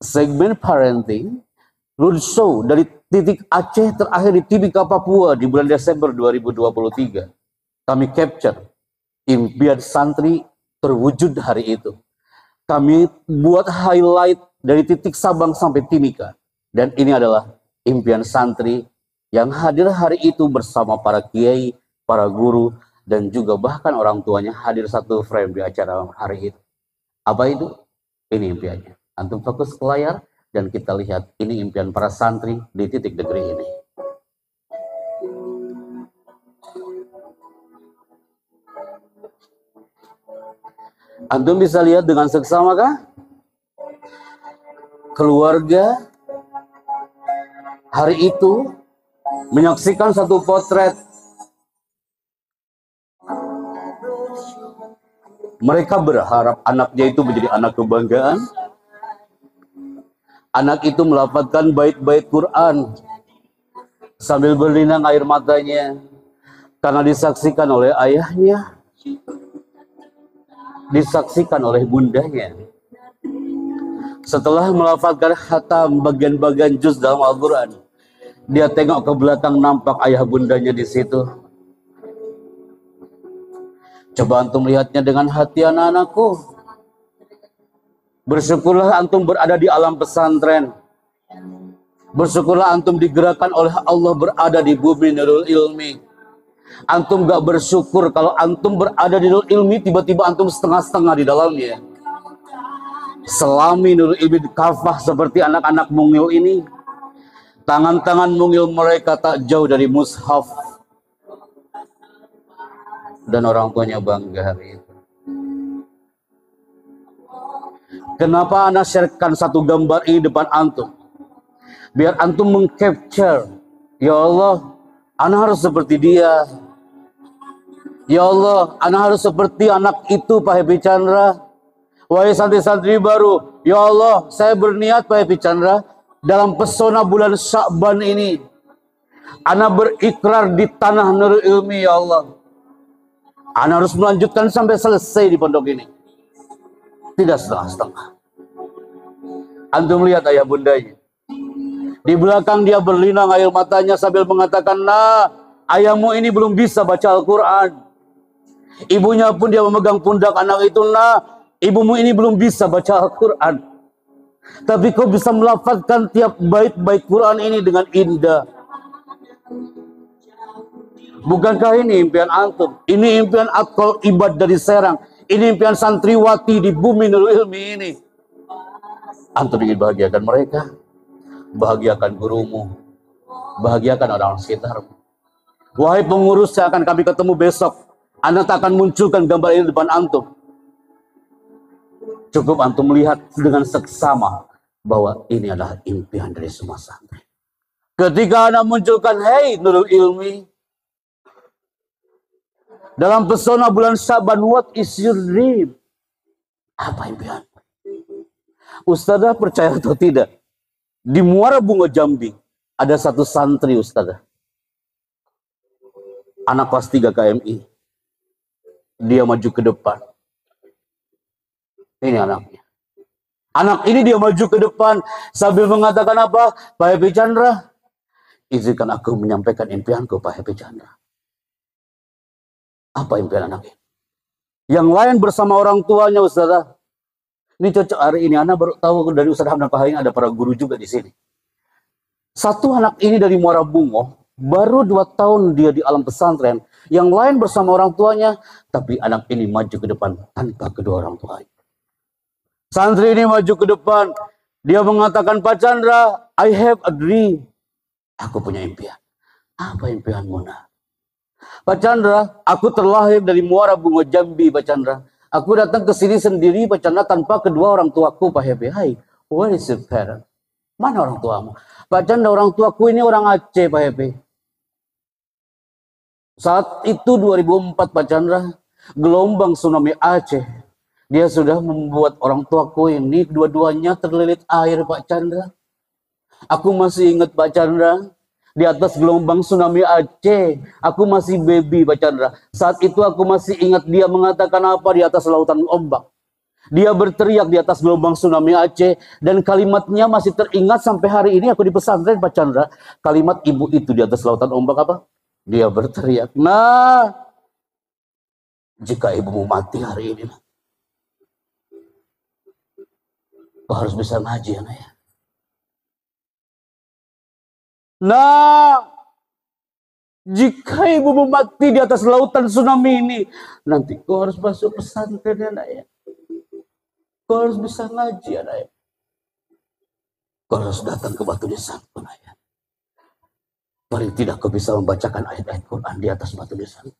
segmen parenting, roadshow dari titik Aceh terakhir di Tibika Papua di bulan Desember 2023. Kami capture impian santri terwujud hari itu. Kami buat highlight dari titik Sabang sampai Timika. Dan ini adalah impian santri yang hadir hari itu bersama para kiai, para guru, dan juga bahkan orang tuanya hadir satu frame di acara hari itu. Apa itu? Ini impiannya. Antum fokus ke layar dan kita lihat ini impian para santri di titik negeri ini. Antum bisa lihat dengan seksama kah? Keluarga hari itu menyaksikan satu potret mereka berharap anaknya itu menjadi anak kebanggaan anak itu melafalkan bait-bait Quran sambil berlinang air matanya karena disaksikan oleh ayahnya disaksikan oleh bundanya setelah melafalkan khatam bagian-bagian juz dalam Al-Quran dia tengok ke belakang nampak ayah bundanya di situ. Coba antum lihatnya dengan hati anak-anakku. Bersyukurlah antum berada di alam pesantren. Bersyukurlah antum digerakkan oleh Allah berada di bumi Nurul Ilmi. Antum gak bersyukur kalau antum berada di Nurul Ilmi tiba-tiba antum setengah-setengah di dalamnya. Selami Nurul Ilmi kafah seperti anak-anak mungil ini Tangan-tangan mungil mereka tak jauh dari mushaf. Dan orang tuanya bangga hari itu. Kenapa Anda sharekan satu gambar ini depan antum? Biar antum mengcapture. Ya Allah, Anda harus seperti dia. Ya Allah, Anda harus seperti anak itu Pak Happy Chandra. Wahai santri-santri baru, Ya Allah, saya berniat Pak Happy Chandra dalam pesona bulan Syakban ini. Ana berikrar di tanah Nurul Ilmi ya Allah. Ana harus melanjutkan sampai selesai di pondok ini. Tidak setengah-setengah. Antum lihat ayah bundanya. Di belakang dia berlinang air matanya sambil mengatakan, nah ayahmu ini belum bisa baca Al-Quran. Ibunya pun dia memegang pundak anak itu, nah ibumu ini belum bisa baca Al-Quran. Tapi kau bisa melafazkan tiap bait-bait Quran ini dengan indah. Bukankah ini impian antum? Ini impian akal ibad dari Serang. Ini impian santriwati di bumi Nurul Ilmi ini. Antum ingin bahagiakan mereka. Bahagiakan gurumu. Bahagiakan orang sekitar. Wahai pengurus yang akan kami ketemu besok. Anda tak akan munculkan gambar ini di depan antum. Cukup antum melihat dengan seksama bahwa ini adalah impian dari semua santri. Ketika anda munculkan, hei Nurul Ilmi, dalam pesona bulan Syaban, what is your dream? Apa impian? Ustazah percaya atau tidak? Di Muara Bunga Jambi, ada satu santri Ustazah. Anak kelas 3 KMI. Dia maju ke depan ini anaknya. Anak ini dia maju ke depan sambil mengatakan apa? Pak Happy Chandra, izinkan aku menyampaikan impianku Pak Happy Chandra. Apa impian anak ini? Yang lain bersama orang tuanya Ustazah. Ini cocok hari ini. Anak baru tahu dari Ustaz Hamdan Pahain ada para guru juga di sini. Satu anak ini dari Muara Bungo, baru dua tahun dia di alam pesantren. Yang lain bersama orang tuanya, tapi anak ini maju ke depan tanpa kedua orang tuanya. Santri ini maju ke depan. Dia mengatakan, Pak Chandra, I have a dream. Aku punya impian. Apa impianmu, nak? Pak Chandra, aku terlahir dari Muara Bunga Jambi, Pak Chandra. Aku datang ke sini sendiri, Pak Chandra, tanpa kedua orang tuaku, Pak Happy. Hai, where is your parent? Mana orang tuamu? Pak Chandra, orang tuaku ini orang Aceh, Pak Happy. Saat itu 2004, Pak Chandra, gelombang tsunami Aceh Dia sudah membuat orang tuaku ini dua-duanya terlilit air Pak Chandra. Aku masih ingat Pak Chandra di atas gelombang tsunami Aceh. Aku masih baby Pak Chandra. Saat itu aku masih ingat dia mengatakan apa di atas lautan ombak. Dia berteriak di atas gelombang tsunami Aceh dan kalimatnya masih teringat sampai hari ini aku di pesantren Pak Chandra. Kalimat ibu itu di atas lautan ombak apa? Dia berteriak, "Nah, jika ibumu mati hari ini, kau harus bisa ngaji anak ya." Nah, jika ibumu mati di atas lautan tsunami ini, nanti kau harus masuk pesantren anak ya. Kau harus bisa ngaji anak ya. Kau harus datang ke batu nisan anak ya. Paling tidak kau bisa membacakan ayat-ayat Quran di atas batu nisan.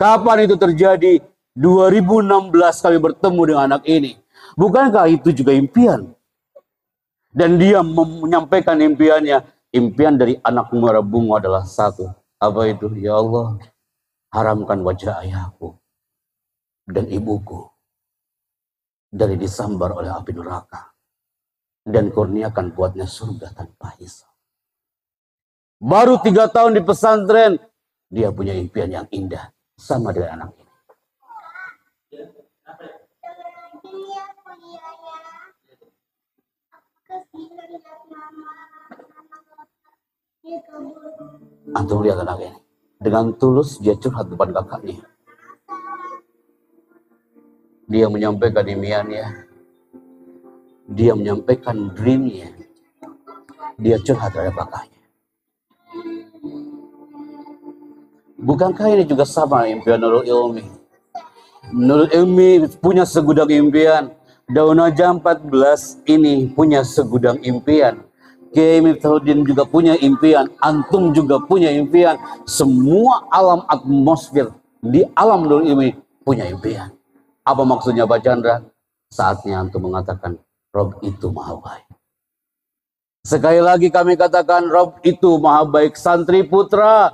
Kapan itu terjadi? 2016 kami bertemu dengan anak ini. Bukankah itu juga impian? Dan dia menyampaikan impiannya. Impian dari anak muara bunga adalah satu. Apa itu? Ya Allah, haramkan wajah ayahku dan ibuku dari disambar oleh api neraka dan kurniakan buatnya surga tanpa hisab. Baru tiga tahun di pesantren, dia punya impian yang indah sama dengan anak Antum lihat anak ini. Dengan tulus dia curhat depan kakaknya. Dia menyampaikan impiannya. Dia menyampaikan dreamnya. Dia curhat terhadap kakaknya. Bukankah ini juga sama impian Nurul Ilmi? Nurul Ilmi punya segudang impian. Daun Aja 14 ini punya segudang impian. Kiai Miftahudin juga punya impian. Antum juga punya impian. Semua alam atmosfer di alam Nurul Ilmi punya impian. Apa maksudnya Pak Chandra? Saatnya untuk mengatakan Rob itu maha baik. Sekali lagi kami katakan Rob itu maha baik. Santri putra,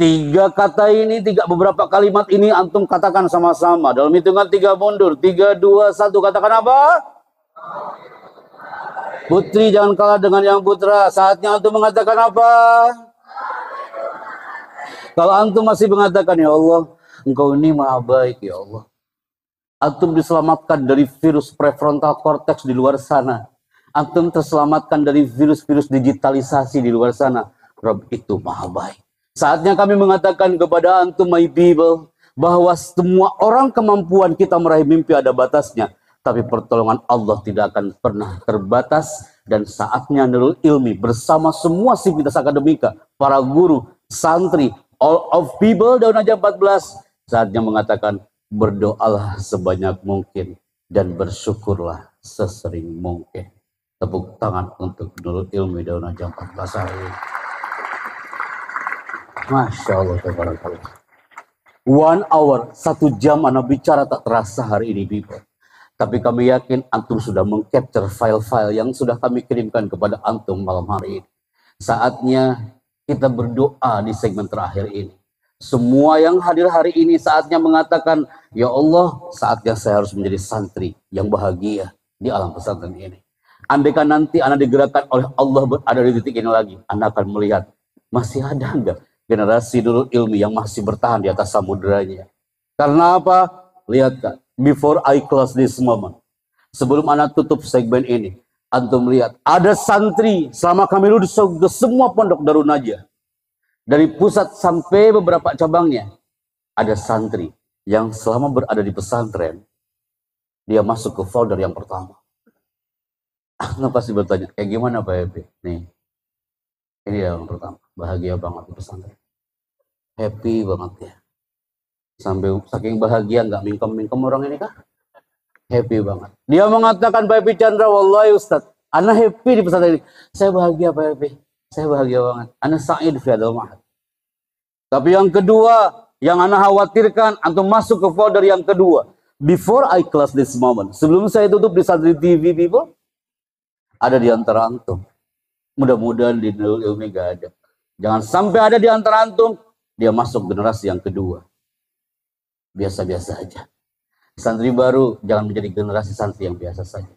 tiga kata ini, tiga beberapa kalimat ini antum katakan sama-sama. Dalam hitungan tiga mundur. Tiga, dua, satu. Katakan apa? Putri jangan kalah dengan yang putra. Saatnya antum mengatakan apa? Kalau antum masih mengatakan, Ya Allah, engkau ini maha baik, Ya Allah Antum diselamatkan dari virus prefrontal cortex di luar sana. Antum terselamatkan dari virus-virus digitalisasi di luar sana. Rob itu maha baik. Saatnya kami mengatakan kepada antum my people bahwa semua orang kemampuan kita meraih mimpi ada batasnya. Tapi pertolongan Allah tidak akan pernah terbatas dan saatnya Nurul Ilmi bersama semua sivitas akademika, para guru, santri, all of people daun aja 14 saatnya mengatakan berdoalah sebanyak mungkin dan bersyukurlah sesering mungkin. Tepuk tangan untuk Nurul Ilmi Daun Ajam 14 hari. Masya Allah, Allah. One hour, satu jam anak bicara tak terasa hari ini, people. Tapi kami yakin antum sudah mengcapture file-file yang sudah kami kirimkan kepada antum malam hari ini. Saatnya kita berdoa di segmen terakhir ini. Semua yang hadir hari ini saatnya mengatakan, Ya Allah, saatnya saya harus menjadi santri yang bahagia di alam pesantren ini. Andaikan nanti Anda digerakkan oleh Allah berada di titik ini lagi, Anda akan melihat masih ada enggak generasi dulu ilmi yang masih bertahan di atas samudranya. Karena apa? Lihat kan, before I close this moment. Sebelum Anda tutup segmen ini, Antum melihat ada santri selama kami lulus ke semua pondok Darun Najah dari pusat sampai beberapa cabangnya ada santri yang selama berada di pesantren dia masuk ke folder yang pertama. Anda pasti bertanya, kayak gimana Pak Happy? Nih, ini yang pertama, bahagia banget di pesantren. Happy banget ya. Sampai saking bahagia nggak mingkem-mingkem orang ini kah? Happy banget. Dia mengatakan Pak Happy Chandra, Wallahi Ustaz, Anda happy di pesantren ini. Saya bahagia Pak Happy. Saya bahagia banget. Anda sa'id fi mahad. Tapi yang kedua, yang Anda khawatirkan, antum masuk ke folder yang kedua. Before I close this moment. Sebelum saya tutup di Santri TV, people, ada di antara antum. Mudah-mudahan di Nurul Ilmi gak ada. Jangan sampai ada di antara antum, dia masuk generasi yang kedua. Biasa-biasa aja. Santri baru jangan menjadi generasi santri yang biasa saja.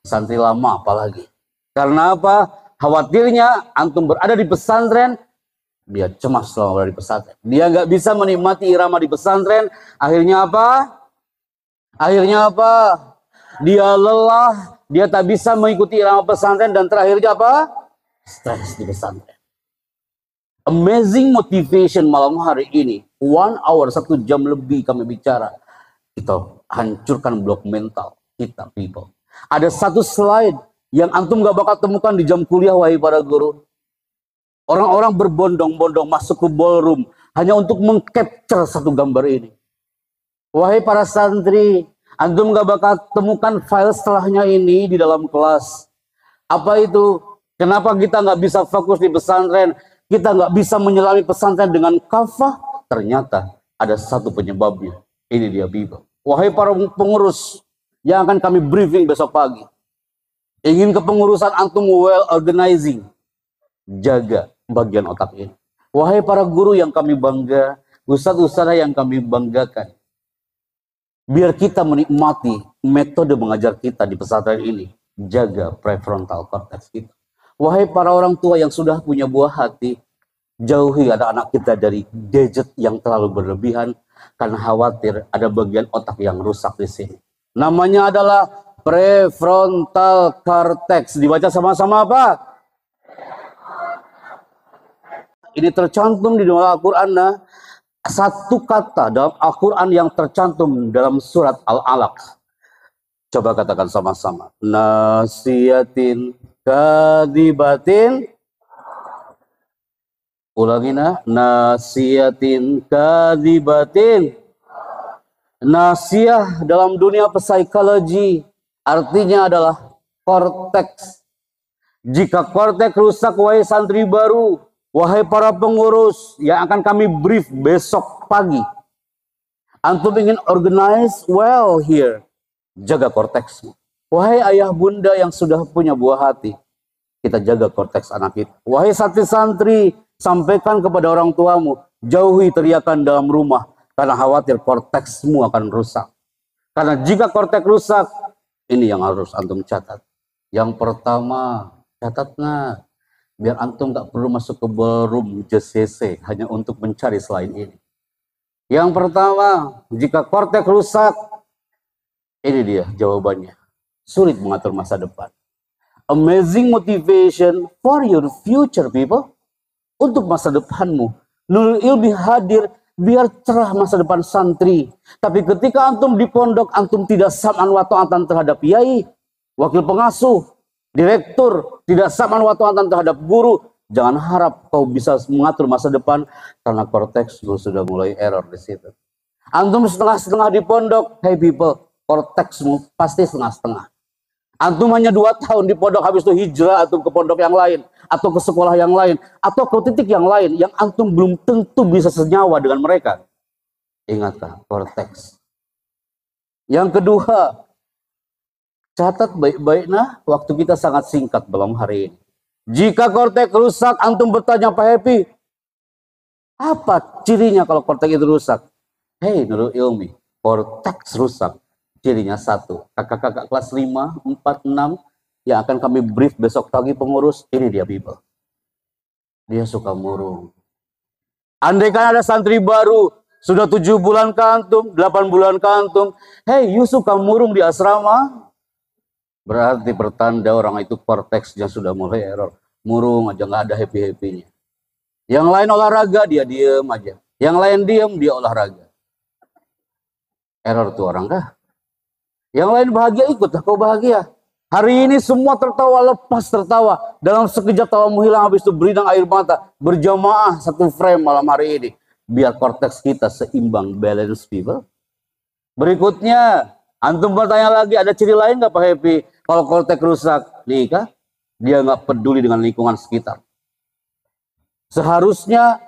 Santri lama apalagi. Karena apa? Khawatirnya antum berada di pesantren, dia cemas selama berada di pesantren. Dia nggak bisa menikmati irama di pesantren. Akhirnya apa? Akhirnya apa? Dia lelah, dia tak bisa mengikuti irama pesantren dan terakhirnya apa? Stres di pesantren. Amazing motivation malam hari ini. One hour, satu jam lebih kami bicara kita hancurkan blok mental kita people. Ada satu slide yang antum gak bakal temukan di jam kuliah wahai para guru. Orang-orang berbondong-bondong masuk ke ballroom hanya untuk mengcapture satu gambar ini. Wahai para santri, antum gak bakal temukan file setelahnya ini di dalam kelas. Apa itu? Kenapa kita nggak bisa fokus di pesantren? Kita nggak bisa menyelami pesantren dengan kafah? Ternyata ada satu penyebabnya. Ini dia Bible. Wahai para pengurus yang akan kami briefing besok pagi. Ingin kepengurusan antum well organizing. Jaga bagian otak ini. Wahai para guru yang kami bangga, ustadz-ustadzah yang kami banggakan. Biar kita menikmati metode mengajar kita di pesantren ini. Jaga prefrontal cortex kita. Wahai para orang tua yang sudah punya buah hati, jauhi anak-anak kita dari gadget yang terlalu berlebihan, karena khawatir ada bagian otak yang rusak di sini. Namanya adalah prefrontal cortex. Dibaca sama-sama apa? Ini tercantum di dalam Al-Quran. Nah, satu kata dalam Al-Quran yang tercantum dalam surat Al-Alaq. Coba katakan sama-sama. Nasiyatin kadibatin Ulangi nah. Nasiyatin kadibatin. Nasiah dalam dunia psikologi artinya adalah korteks. Jika korteks rusak, wahai santri baru, wahai para pengurus yang akan kami brief besok pagi. Antum ingin organize well here. Jaga korteksmu. Wahai ayah bunda yang sudah punya buah hati, kita jaga korteks anak kita. Wahai santri-santri Sampaikan kepada orang tuamu, jauhi teriakan dalam rumah karena khawatir korteksmu akan rusak. Karena jika korteks rusak, ini yang harus antum catat. Yang pertama, catatnya biar antum tak perlu masuk ke ballroom JCC hanya untuk mencari selain ini. Yang pertama, jika korteks rusak, ini dia jawabannya. Sulit mengatur masa depan. Amazing motivation for your future people untuk masa depanmu. Nurul ilmi hadir biar cerah masa depan santri. Tapi ketika antum di pondok, antum tidak saman wa terhadap yai, wakil pengasuh, direktur, tidak saman wa terhadap guru, jangan harap kau bisa mengatur masa depan karena korteks sudah mulai error di situ. Antum setengah-setengah di pondok, hey people, korteksmu pasti setengah-setengah. Antum hanya dua tahun di pondok habis itu hijrah atau ke pondok yang lain atau ke sekolah yang lain atau ke titik yang lain yang antum belum tentu bisa senyawa dengan mereka. Ingatlah korteks. Yang kedua, catat baik-baik nah waktu kita sangat singkat belum hari ini. Jika korteks rusak, antum bertanya Pak Happy, apa cirinya kalau korteks itu rusak? Hei Nurul Ilmi, korteks rusak cirinya satu. Kakak-kakak kelas 5, 4, 6 yang akan kami brief besok pagi pengurus, ini dia Bible. Dia suka murung. Andai kan ada santri baru, sudah tujuh bulan kantum, delapan bulan kantum, hei you suka murung di asrama? Berarti pertanda orang itu korteksnya sudah mulai error. Murung aja nggak ada happy-happynya. Yang lain olahraga, dia diem aja. Yang lain diem, dia olahraga. Error tuh orang kah? Yang lain bahagia ikutlah kau bahagia. Hari ini semua tertawa lepas tertawa. Dalam sekejap tawa menghilang habis itu berinang air mata. Berjamaah satu frame malam hari ini. Biar korteks kita seimbang, balance people. Berikutnya, antum bertanya lagi ada ciri lain nggak Pak Happy? Kalau korteks rusak, nikah, dia nggak peduli dengan lingkungan sekitar. Seharusnya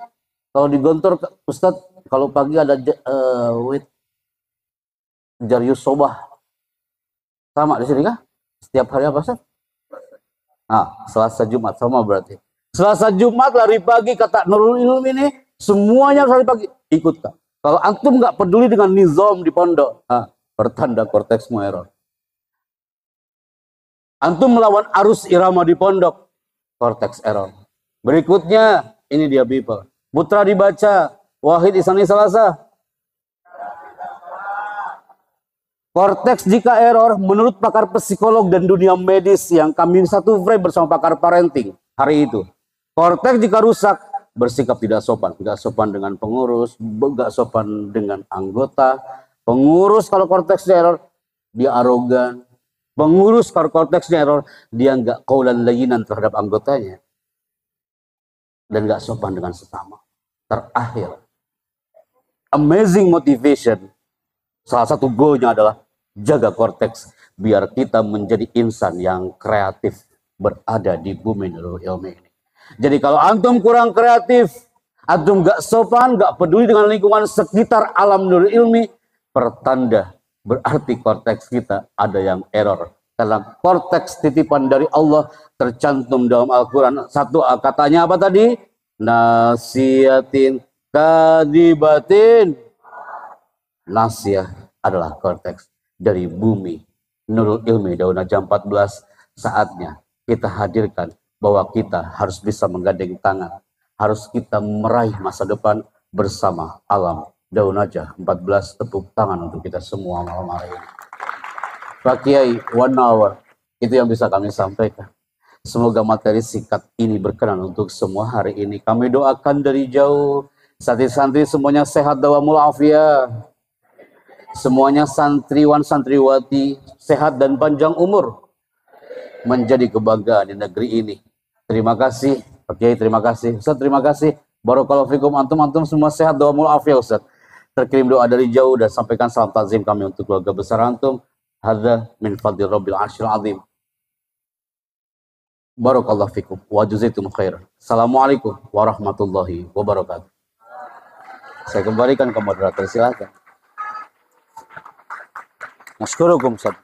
kalau digontor Ustadz, kalau pagi ada uh, wait, Jarius Sobah sama di sini kah? Setiap hari apa sih? Nah, Selasa Jumat sama berarti. Selasa Jumat lari pagi kata Nurul Ilm ini semuanya lari pagi ikut kak. Kalau antum nggak peduli dengan nizam di pondok, nah, pertanda korteksmu error. Antum melawan arus irama di pondok, korteks error. Berikutnya, ini dia people. Putra dibaca, Wahid Isani Salasa. Korteks jika error, menurut pakar psikolog dan dunia medis yang kami satu frame bersama pakar parenting hari itu. Korteks jika rusak, bersikap tidak sopan. Tidak sopan dengan pengurus, tidak sopan dengan anggota. Pengurus kalau korteksnya error, dia arogan. Pengurus kalau korteksnya error, dia nggak kaulan layinan terhadap anggotanya. Dan nggak sopan dengan sesama. Terakhir, amazing motivation Salah satu goalnya adalah jaga korteks biar kita menjadi insan yang kreatif berada di bumi Nurul Ilmi ini. Jadi kalau antum kurang kreatif, antum gak sopan, gak peduli dengan lingkungan sekitar alam Nurul Ilmi, pertanda berarti korteks kita ada yang error. Karena korteks titipan dari Allah tercantum dalam Al-Quran. Satu katanya apa tadi? Nasiatin kadibatin Nasya adalah korteks dari bumi. Nurul ilmi daun jam 14 saatnya kita hadirkan bahwa kita harus bisa menggandeng tangan. Harus kita meraih masa depan bersama alam. Daun aja 14 tepuk tangan untuk kita semua malam hari ini. Pak Kiai, one hour. Itu yang bisa kami sampaikan. Semoga materi sikat ini berkenan untuk semua hari ini. Kami doakan dari jauh. Santri-santri semuanya sehat dawamul afiyah semuanya santriwan santriwati sehat dan panjang umur menjadi kebanggaan di negeri ini. Terima kasih, Pak Kiai, terima kasih. Ustaz, terima kasih. Barakallahu fikum antum antum semua sehat doa mul afiyah Ustaz. Terkirim doa dari jauh dan sampaikan salam takzim kami untuk keluarga besar antum. Hadza min fadli rabbil arsyil azim. Barakallahu fikum wa jazaitum khairan. Assalamualaikum warahmatullahi wabarakatuh. Saya kembalikan ke moderator silakan. Maskurukum Ustaz.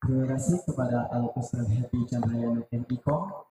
Terima kasih kepada Al Ustaz Happy Chandra Iko